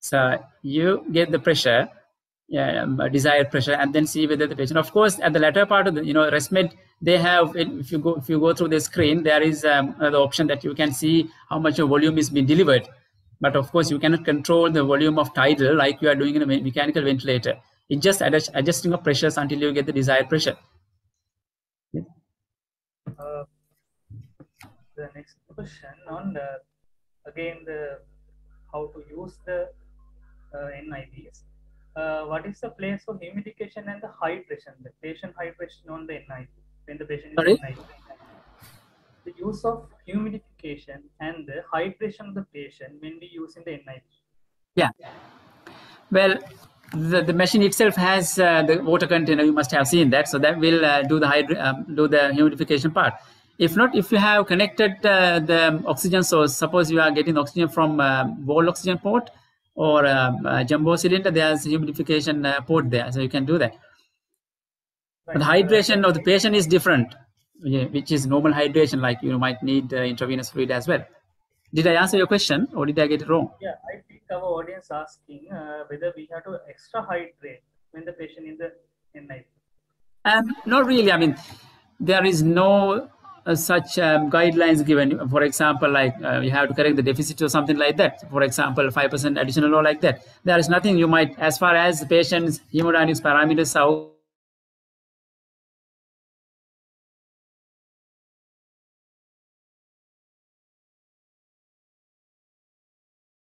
Speaker 3: So you get the pressure, um, desired pressure, and then see whether the patient. Of course, at the latter part of the, you know, ResMed, they have. If you go if you go through the screen, there is um, the option that you can see how much of volume is being delivered. But of course, you cannot control the volume of tidal like you are doing in a mechanical ventilator. It's just adjust, adjusting of pressures until you get the desired pressure.
Speaker 2: Uh, the next question on the again the how to use the uh, NIVs. Uh, what is the place of humidification and the hydration? The patient hydration on the NIV when the patient
Speaker 3: Sorry?
Speaker 2: is NIV. The use of humidification and the hydration of the patient when we use in the NIV.
Speaker 3: Yeah. Well, the, the machine itself has uh, the water container. You must have seen that. So that will uh, do the hydra- um, do the humidification part. If not, if you have connected uh, the oxygen source, suppose you are getting oxygen from uh, wall oxygen port or um, a jumbo cylinder, there's humidification uh, port there, so you can do that. But the hydration of the patient is different, which is normal hydration, like you might need uh, intravenous fluid as well. Did I answer your question, or did I get it wrong?
Speaker 2: Yeah, I think our audience asking uh, whether we have to extra hydrate when the patient in the NIV.
Speaker 3: Um, not really. I mean, there is no uh, such um, guidelines given. For example, like uh, you have to correct the deficit or something like that. For example, five percent additional or like that. There is nothing you might, as far as the patient's hemodynamics parameters are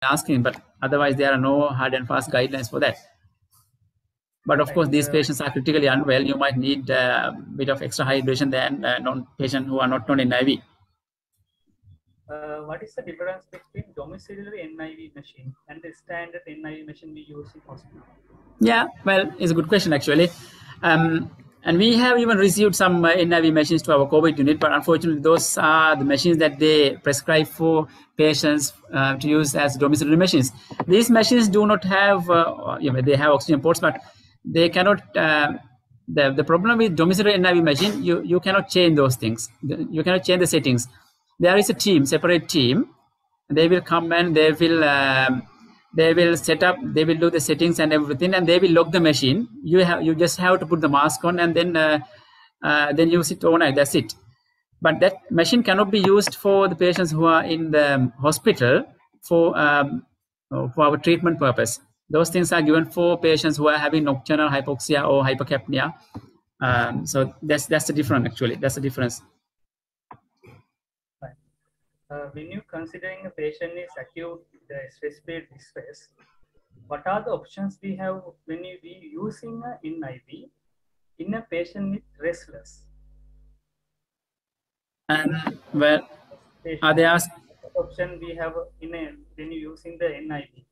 Speaker 3: asking, but otherwise there are no hard and fast guidelines for that. But of course, these patients are critically unwell. You might need a bit of extra hydration than uh, non-patient who are not non NIV.
Speaker 2: Uh, what is the difference between domiciliary NIV machine and the standard NIV machine we use in hospital?
Speaker 3: Yeah, well, it's a good question actually. Um, and we have even received some uh, NIV machines to our COVID unit, but unfortunately, those are the machines that they prescribe for patients uh, to use as domiciliary machines. These machines do not have, uh, you know, they have oxygen ports, but they cannot. Uh, the, the problem with domiciliary NIV machine, you, you cannot change those things. You cannot change the settings. There is a team, separate team. They will come and they will um, they will set up they will do the settings and everything and they will lock the machine you have you just have to put the mask on and then uh, uh, then use it overnight that's it but that machine cannot be used for the patients who are in the hospital for um, for our treatment purpose those things are given for patients who are having nocturnal hypoxia or hypercapnia um, so that's that's the difference actually that's the difference
Speaker 2: uh, when you considering a patient is acute uh, respiratory distress, what are the options we have when you be using a NIV in a patient with restless?
Speaker 3: And well, are they asked?
Speaker 2: Option we have in a when you using the NIV.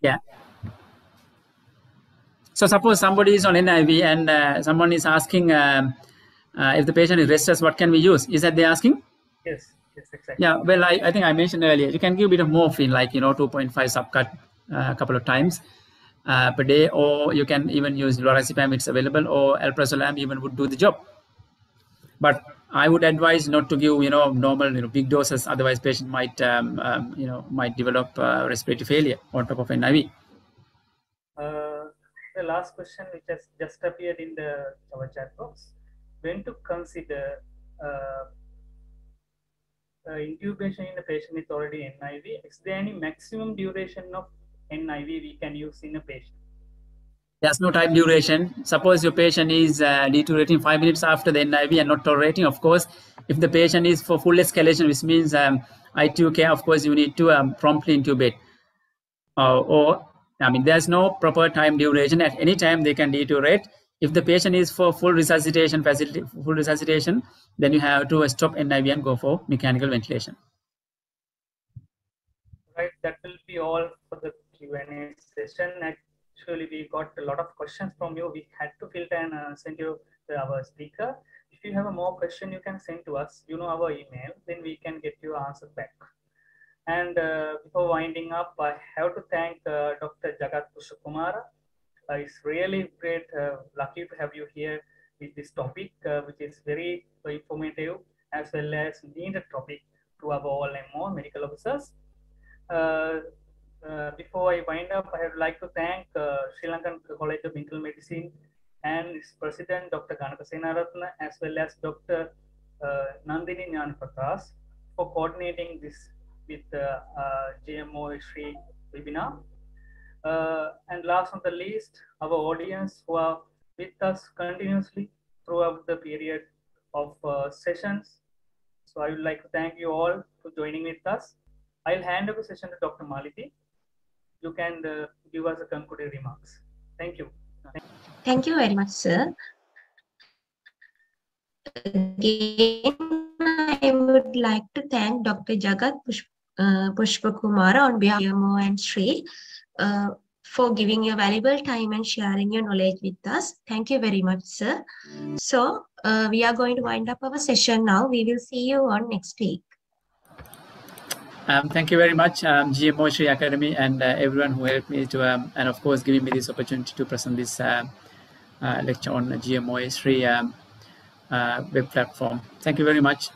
Speaker 3: Yeah. So suppose somebody is on NIV and uh, someone is asking um, uh, if the patient is restless, what can we use? Is that they asking?
Speaker 2: Yes. Yes, exactly.
Speaker 3: Yeah, well, I, I think I mentioned earlier, you can give a bit of morphine, like, you know, 2.5 subcut uh, a couple of times uh, per day, or you can even use lorazepam, it's available, or alprazolam even would do the job. But I would advise not to give, you know, normal, you know, big doses, otherwise patient might, um, um, you know, might develop uh, respiratory failure on top of NIV.
Speaker 2: The last question, which has just appeared in the our chat box, when to consider uh, uh, intubation in a patient with already NIV, is there any maximum duration of NIV we can use in a patient?
Speaker 3: There's no time duration. Suppose your patient is uh, deteriorating five minutes after the NIV and not tolerating, of course, if the patient is for full escalation, which means um, ITU care, of course, you need to um, promptly intubate. Uh, or, I mean, there's no proper time duration. At any time, they can deteriorate. If the patient is for full resuscitation facility, full resuscitation, then you have to stop NIV and go for mechanical ventilation.
Speaker 2: Right, that will be all for the Q&A session. Actually, we got a lot of questions from you. We had to filter and uh, send you to our speaker. If you have a more question, you can send to us. You know our email, then we can get your answer back. And uh, before winding up, I have to thank uh, Dr. Jagat Pushpakumara. Uh, it's really great, uh, lucky to have you here with this topic, uh, which is very informative as well as needed topic to our all medical officers. Uh, before I wind up, I would like to thank Sri Lankan College of Internal Medicine and its president, Dr. Ganaka Senaratna, as well as Dr. Nandini Nyanprakas for coordinating this with the uh, GMO SHRI webinar. Uh, and last not the least, our audience who are with us continuously throughout the period of uh, sessions. So I would like to thank you all for joining with us. I'll hand over the session to Dr. Maliti. You can uh, give us a concluding remarks. Thank you.
Speaker 1: Thank you very much, sir. Again, I would like to thank Dr. Jagat Pushp uh, Pushpakumara on behalf of Mo and Sri uh, for giving your valuable time and sharing your knowledge with us. Thank you very much, sir. So uh, we are going to wind up our session now. We will see you on next week.
Speaker 3: Um, thank you very much, um, GMO SHRI Academy, and uh, everyone who helped me to, um, and of course, giving me this opportunity to present this uh, uh, lecture on GMO SHRI um, uh, web platform. Thank you very much.